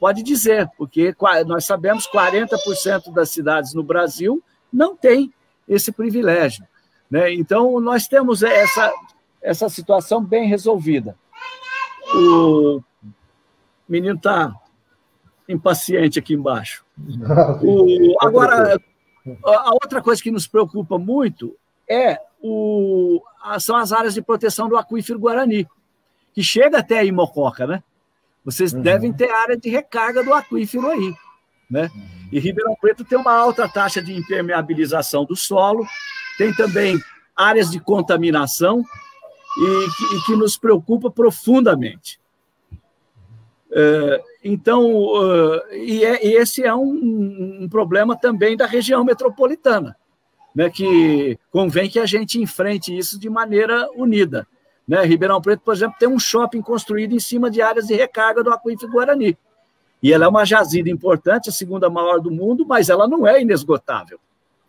pode dizer, porque nós sabemos que 40% das cidades no Brasil não têm esse privilégio. Né? Então, nós temos essa, essa situação bem resolvida. O menino está impaciente aqui embaixo. <laughs> O, agora, a outra coisa que nos preocupa muito é o, são as áreas de proteção do aquífero Guarani, que chega até a Imococa, né? Vocês uhum. devem ter área de recarga do aquífero aí, né? Uhum. E Ribeirão Preto tem uma alta taxa de impermeabilização do solo, tem também áreas de contaminação e que, e que nos preocupa profundamente. É, então, e, é, e, esse é um, um, problema também da região metropolitana, né, que convém que a gente enfrente isso de maneira unida. Né? Ribeirão Preto, por exemplo, tem um shopping construído em cima de áreas de recarga do Aquífero Guarani. E ela é uma jazida importante, a segunda maior do mundo, mas ela não é inesgotável.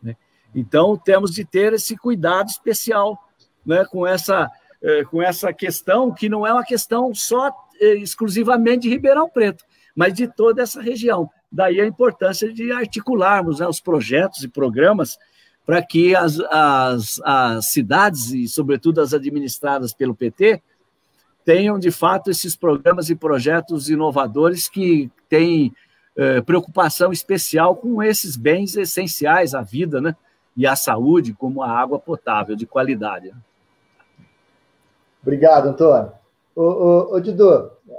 Né? Então, temos de ter esse cuidado especial né, com, essa, eh, com essa questão, que não é uma questão só exclusivamente de Ribeirão Preto, mas de toda essa região. Daí a importância de articularmos né, os projetos e programas para que as, as, as cidades, e sobretudo as administradas pelo PT, tenham de fato esses programas e projetos inovadores que têm eh, preocupação especial com esses bens essenciais à vida né, e à saúde, como a água potável de qualidade. Obrigado, Antônio. Ô, ô, ô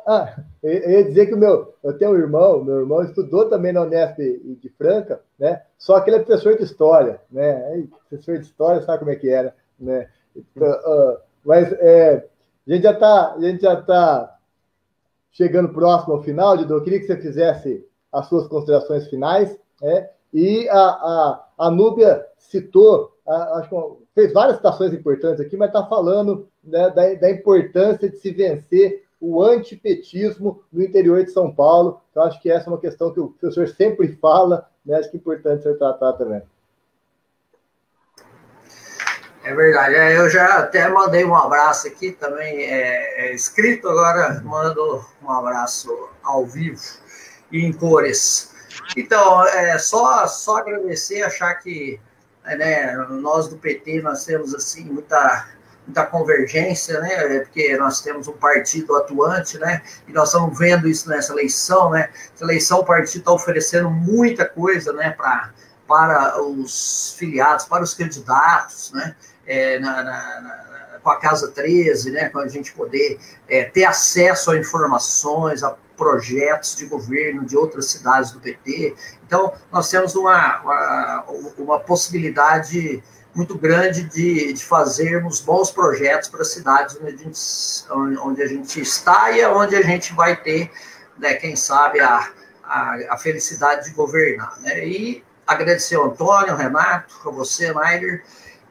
ah, eu ia dizer que o meu, eu tenho um irmão, meu irmão estudou também na Unesp de Franca, né? Só que ele é professor de história, né? professor de história sabe como é que era, né? Uh, mas é, a gente já está, a gente já tá chegando próximo ao final, Dido. Eu queria que você fizesse as suas considerações finais, né? E a, a, a Núbia citou, a, acho que fez várias citações importantes aqui, mas está falando né, da, da importância de se vencer o antipetismo no interior de São Paulo. Eu acho que essa é uma questão que o professor sempre fala, né? acho que é importante ser tratado também. É verdade, é, eu já até mandei um abraço aqui também, é, é escrito, agora mando um abraço ao vivo e em cores. Então, é só, só agradecer, achar que né, nós do PT nós temos assim muita muita convergência, né? É porque nós temos um partido atuante, né? E nós estamos vendo isso nessa eleição, né? Essa eleição o partido está oferecendo muita coisa, né? Para para os filiados, para os candidatos, né? É, na, na, na, com a Casa 13, né? Com a gente poder é, ter acesso a informações, a projetos de governo de outras cidades do PT. Então, nós temos uma, uma, uma possibilidade muito grande de, de fazermos bons projetos para as cidades onde a, gente, onde a gente está e onde a gente vai ter, né, quem sabe, a, a, a felicidade de governar. Né? E agradecer ao Antônio, ao Renato, a você, Maider,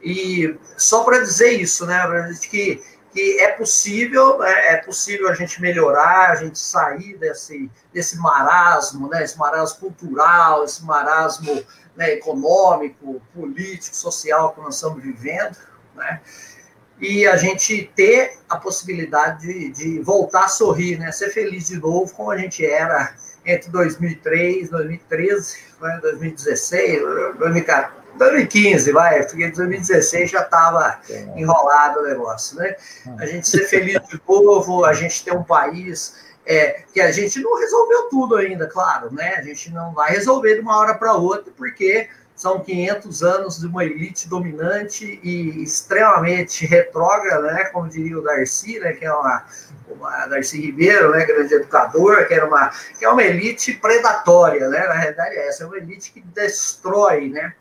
e só para dizer isso, né, que, que é possível, é, é, possível a gente melhorar, a gente sair desse, desse marasmo, né, esse marasmo cultural, esse marasmo né, econômico, político, social que nós estamos vivendo, né? E a gente ter a possibilidade de, de voltar a sorrir, né? Ser feliz de novo, como a gente era entre 2003, 2013, 2016, 2014. 2015, vai, porque em 2016 já estava enrolado o negócio, né? A gente ser feliz de novo, a gente ter um país é, que a gente não resolveu tudo ainda, claro, né? A gente não vai resolver de uma hora para outra, porque são 500 anos de uma elite dominante e extremamente retrógrada, né? Como diria o Darcy, né? Que é uma, uma Darcy Ribeiro, né? Grande educador, que era uma que é uma elite predatória, né? Na realidade é essa, é uma elite que destrói, né?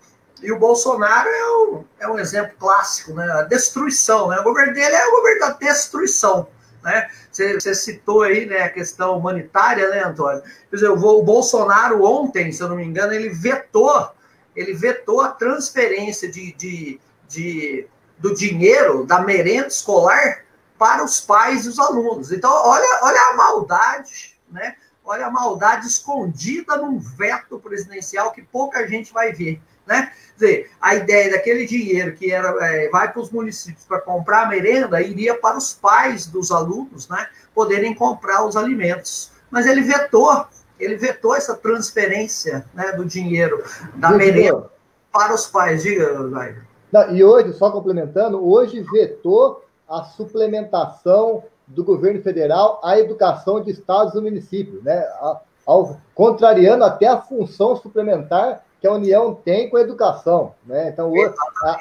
E o Bolsonaro é um, é um exemplo clássico, né? A destruição, né? O governo dele é o governo da destruição. Né? Você, citou aí né, a questão humanitária, né, Antônio? Quer dizer, o Bolsonaro ontem, se eu não me engano, ele vetou, ele vetou a transferência de, de, de do dinheiro da merenda escolar para os pais e os alunos. Então, olha, olha a maldade, né? Olha a maldade escondida num veto presidencial que pouca gente vai ver. Né? Quer dizer, a ideia daquele dinheiro que era, é, vai para os municípios para comprar a merenda iria para os pais dos alunos né, poderem comprar os alimentos. Mas ele vetou, ele vetou essa transferência né, do dinheiro da merenda para os pais. Diga, Lair. E hoje, só complementando, hoje vetou a suplementação do governo federal à educação de estados e municípios, né? Ao, contrariando até a função suplementar que a União tem com a educação. Né? Então, a,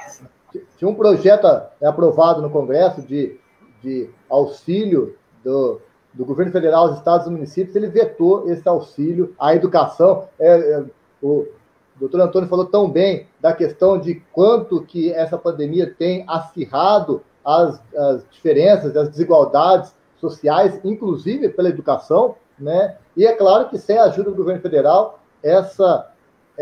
tinha um projeto aprovado no Congresso de, de auxílio do, do governo federal aos estados e municípios, ele vetou esse auxílio à educação. É, é, o doutor Antônio falou tão bem da questão de quanto que essa pandemia tem acirrado as, as diferenças, as desigualdades sociais, inclusive pela educação, né? E é claro que sem a ajuda do governo federal, essa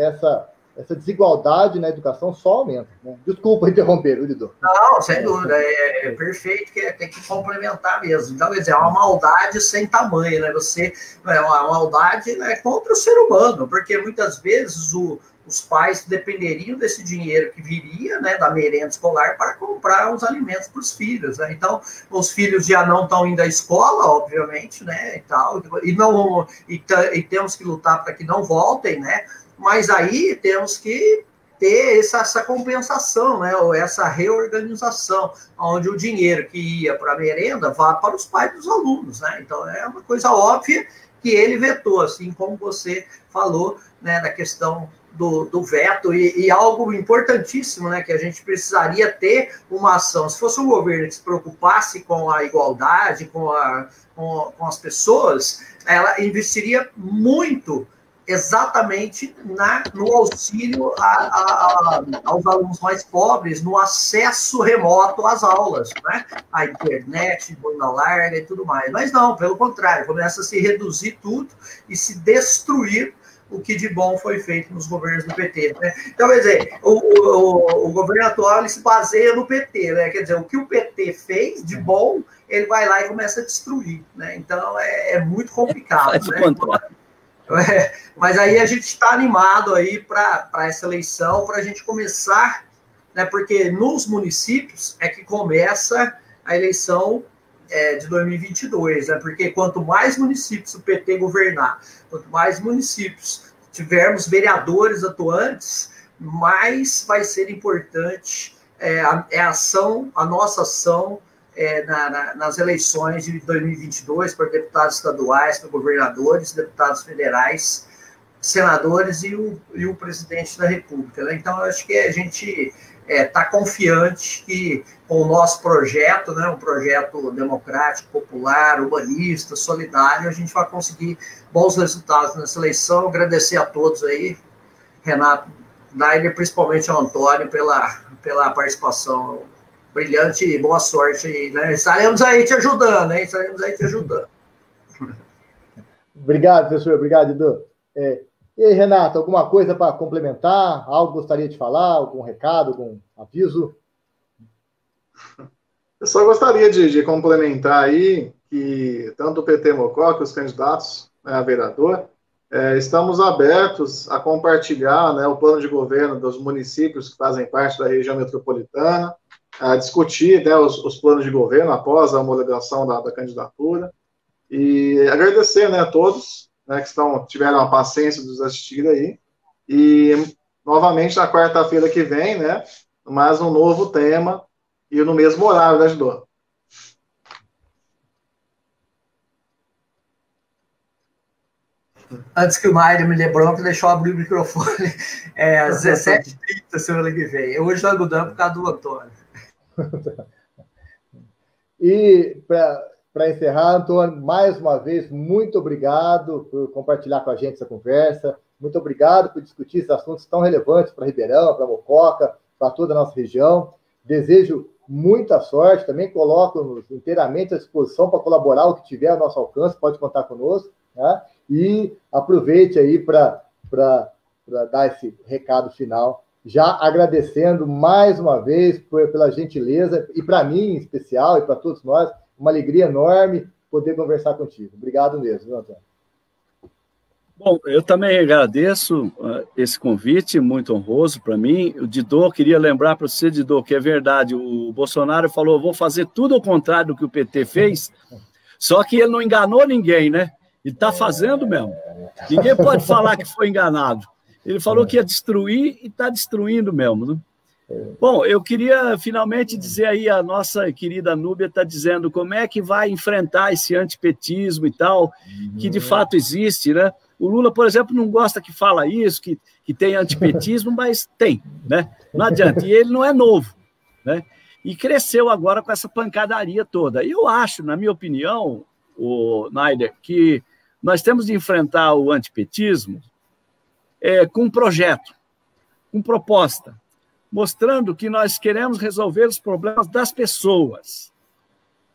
essa, essa desigualdade na educação só aumenta. Né? Desculpa interromper, Lido. Não, sem dúvida, é, é perfeito, que tem que complementar mesmo. Então, quer dizer, é uma maldade sem tamanho, né? Você é uma maldade né, contra o ser humano, porque muitas vezes o, os pais dependeriam desse dinheiro que viria né, da merenda escolar para comprar os alimentos para os filhos. Né? Então, os filhos já não estão indo à escola, obviamente, né? E, tal, e, não, e, e temos que lutar para que não voltem, né? Mas aí temos que ter essa, essa compensação, né, ou essa reorganização, onde o dinheiro que ia para a merenda vá para os pais dos alunos. Né? Então, é uma coisa óbvia que ele vetou, assim como você falou né, da questão do, do veto, e, e, algo importantíssimo, né, que a gente precisaria ter uma ação. Se fosse um governo que se preocupasse com a igualdade, com, a, com, com as pessoas, ela investiria muito exatamente na, no auxílio a, a, a, aos alunos mais pobres, no acesso remoto às aulas, né? A internet, banda larga e tudo mais. Mas não, pelo contrário, começa a se reduzir tudo e se destruir o que de bom foi feito nos governos do PT. Né? Então, quer dizer, o, o, o governo atual se baseia no PT, né? Quer dizer, o que o PT fez de bom, ele vai lá e começa a destruir, né? Então, é, é muito complicado. Faz né? <laughs> mas aí a gente está animado aí para essa eleição, para a gente começar, né, porque nos municípios é que começa a eleição é, de 2022, né, porque quanto mais municípios o PT governar, quanto mais municípios tivermos vereadores atuantes, mais vai ser importante é, a, é a ação, a nossa ação é, na, na, nas eleições de 2022 para deputados estaduais, para governadores, deputados federais, senadores e o, e o presidente da República. Né? Então, acho que a gente está é, tá confiante que com o nosso projeto, né, um projeto democrático, popular, humanista, solidário, a gente vai conseguir bons resultados nessa eleição. Agradecer a todos aí, Renato Naider, principalmente ao Antônio, pela, pela participação brilhante e boa sorte. Né? Estaremos aí te ajudando, hein? Estaremos aí te ajudando. Obrigado, professor. Obrigado, Edu. É, e aí, Renato, alguma coisa para complementar? Algo gostaria de falar? Algum recado, algum aviso? Eu só gostaria de, de complementar aí que tanto o PT Mocó, que os candidatos né, a vereador, é, estamos abertos a compartilhar né, o plano de governo dos municípios que fazem parte da região metropolitana, a discutir né, os, os, planos de governo após a homologação da, da candidatura e agradecer né, a todos né, que estão, tiveram a paciência de nos assistir aí e novamente na quarta-feira que vem, né, mais um novo tema e no mesmo horário, né, Judô? Antes que o Mário me lembrou que deixou abrir o microfone é, às <laughs> 17h30 semana que vem. Hoje nós mudamos por causa do Antônio. <laughs> e para encerrar, Antônio, mais uma vez, muito obrigado por compartilhar com a gente essa conversa. Muito obrigado por discutir esses assuntos tão relevantes para Ribeirão, para Mococa, para toda a nossa região. Desejo muita sorte, também coloco-nos inteiramente à disposição para colaborar o que tiver ao nosso alcance, pode contar conosco. Né? E aproveite aí para dar esse recado final já agradecendo mais uma vez por, pela gentileza, e para mim em especial, e para todos nós, uma alegria enorme poder conversar contigo. Obrigado mesmo, Antônio? Bom, eu também agradeço uh, esse convite, muito honroso para mim. O Didô, queria lembrar para você, Didô, que é verdade, o Bolsonaro falou, vou fazer tudo ao contrário do que o PT fez, só que ele não enganou ninguém, né? E está fazendo mesmo. Ninguém pode falar que foi enganado. Ele falou que ia destruir e está destruindo mesmo. Né? Bom, eu queria finalmente dizer aí, a nossa querida Núbia está dizendo como é que vai enfrentar esse antipetismo e tal, que de fato existe, né? O Lula, por exemplo, não gosta que fala isso, que, que tem antipetismo, <laughs> mas tem, né? Não adianta. E ele não é novo, né? E cresceu agora com essa pancadaria toda. Eu acho, na minha opinião, o Naider, que nós temos de enfrentar o antipetismo é, com um projeto, com proposta, mostrando que nós queremos resolver os problemas das pessoas.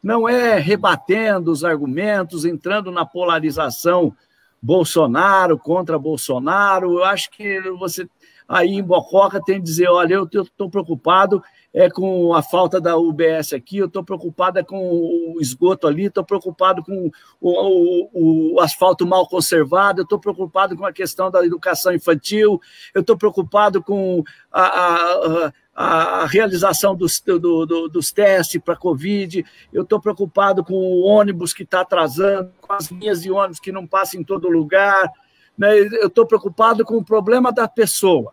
Não é rebatendo os argumentos, entrando na polarização Bolsonaro contra Bolsonaro. Eu acho que você aí em Bococa tem que dizer: olha, eu estou preocupado é com a falta da UBS aqui, eu estou preocupado é com o esgoto ali, estou preocupado com o, o, o, asfalto mal conservado, estou preocupado com a questão da educação infantil, eu estou preocupado com a, a, a, a realização dos, do, do, dos testes para Covid, eu estou preocupado com o ônibus que está atrasando, com as linhas de ônibus que não passam em todo lugar, né? eu estou preocupado com o problema da pessoa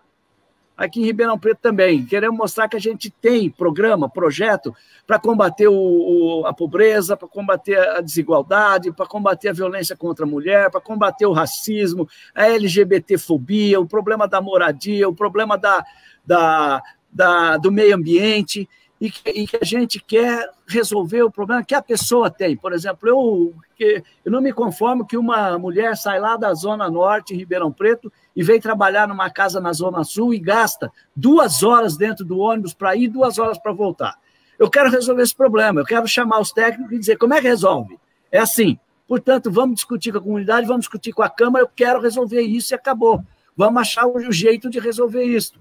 aqui em Ribeirão Preto também. Queremos mostrar que a gente tem programa, projeto para combater o, o, a pobreza, para combater a desigualdade, para combater a violência contra a mulher, para combater o racismo, a LGBTfobia, o problema da moradia, o problema da, da, da do meio ambiente e que, e que, a gente quer resolver o problema que a pessoa tem. Por exemplo, eu, eu não me conformo que uma mulher sai lá da Zona Norte, Ribeirão Preto, e vem trabalhar numa casa na Zona Sul e gasta duas horas dentro do ônibus para ir, duas horas para voltar. Eu quero resolver esse problema, eu quero chamar os técnicos e dizer como é que resolve. É assim. Portanto, vamos discutir com a comunidade, vamos discutir com a Câmara, eu quero resolver isso e acabou. Vamos achar o jeito de resolver isso.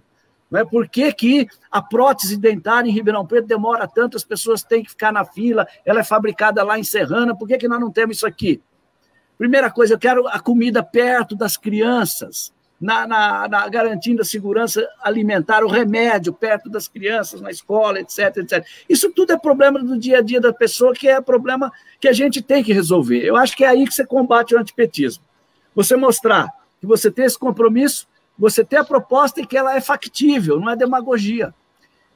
Né? Por que, que a prótese dentária em Ribeirão Preto demora tanto, as pessoas têm que ficar na fila, ela é fabricada lá em Serrana, por que, que nós não temos isso aqui? Primeira coisa, eu quero a comida perto das crianças, na, na, na, garantindo a segurança alimentar, o remédio perto das crianças, na escola, etc, etc. Isso tudo é problema do dia a dia da pessoa, que é problema que a gente tem que resolver. Eu acho que é aí que você combate o antipetismo. Você mostrar que você tem esse compromisso você ter a proposta e que ela é factível, não é demagogia.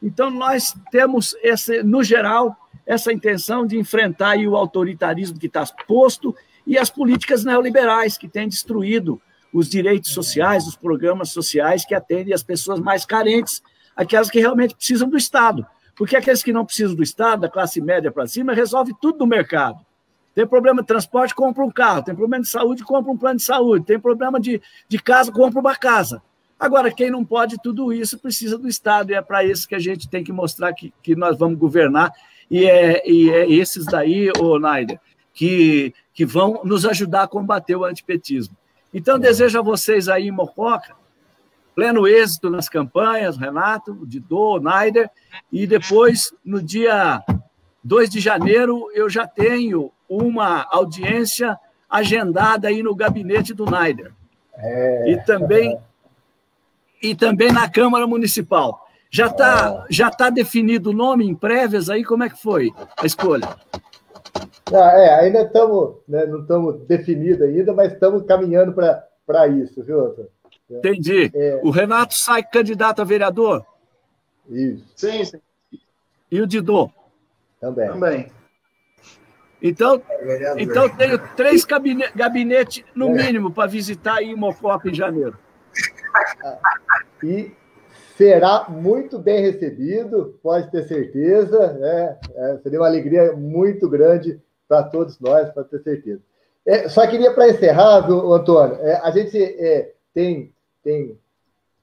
Então, nós temos, esse, no geral, essa intenção de enfrentar o autoritarismo que está posto e as políticas neoliberais que têm destruído os direitos sociais, os programas sociais que atendem as pessoas mais carentes, aquelas que realmente precisam do Estado. Porque aqueles que não precisam do Estado, da classe média para cima, resolve tudo no mercado. Tem problema de transporte, compra um carro. Tem problema de saúde, compra um plano de saúde. Tem problema de, de casa, compra uma casa. Agora, quem não pode tudo isso precisa do Estado, e é para isso que a gente tem que mostrar que, que nós vamos governar, e é, e é esses daí, ô Naider, que, que vão nos ajudar a combater o antipetismo. Então, desejo a vocês aí Mococa pleno êxito nas campanhas, Renato, Didô, Naider, e depois, no dia 2 de janeiro, eu já tenho uma audiência agendada aí no gabinete do Naider. É. E também e também na Câmara Municipal. Já está já tá definido o nome em prévias aí? Como é que foi a escolha? Ah, é, ainda estamos, né, não estamos definidos ainda, mas estamos caminhando para isso, viu, Antônio? Entendi. É... O Renato sai candidato a vereador? Isso. Sim, sim. E o Didô? Também. Também. Então, então tenho três gabinetes, no é. mínimo, para visitar aí em Mococa em janeiro. E será muito bem recebido, pode ter certeza. Né? É, seria uma alegria muito grande para todos nós, pode ter certeza. É, só queria, para encerrar, viu, Antônio, é, a gente é, tem, tem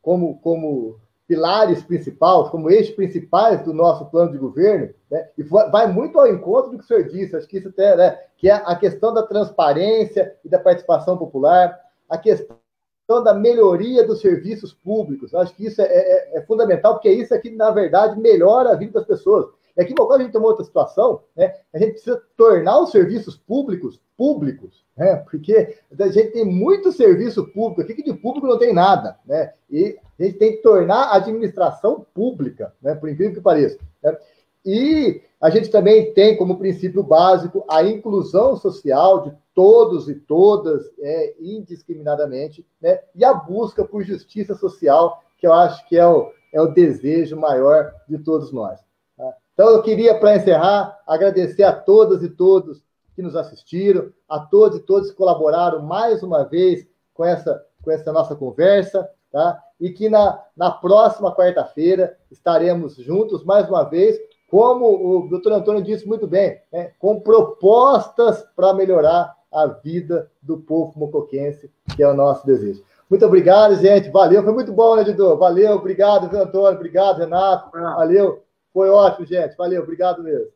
como, como pilares principais, como eixos principais do nosso plano de governo, né? e vai muito ao encontro do que o senhor disse, acho que isso até, né? que é a questão da transparência e da participação popular, a questão da melhoria dos serviços públicos, acho que isso é, é, é fundamental, porque isso aqui, na verdade, melhora a vida das pessoas. E aqui em Mocó a gente tem uma outra situação, né? A gente precisa tornar os serviços públicos públicos, né? Porque a gente tem muito serviço público aqui que de público não tem nada, né? E a gente tem que tornar a administração pública, né? Por incrível que pareça. Né? E a gente também tem como princípio básico a inclusão social de todos e todas, é, indiscriminadamente, né? e a busca por justiça social, que eu acho que é o, é o desejo maior de todos nós. Então, eu queria, para encerrar, agradecer a todas e todos que nos assistiram, a todos e todos que colaboraram mais uma vez com essa, com essa nossa conversa, tá? e que na, na próxima quarta-feira estaremos juntos mais uma vez como o doutor Antônio disse muito bem, né, com propostas para melhorar a vida do povo mocoquense, que é o nosso desejo. Muito obrigado, gente. Valeu. Foi muito bom, né, editor? Valeu. Obrigado, Antônio. Obrigado, Renato. Valeu. Foi ótimo, gente. Valeu. Obrigado mesmo.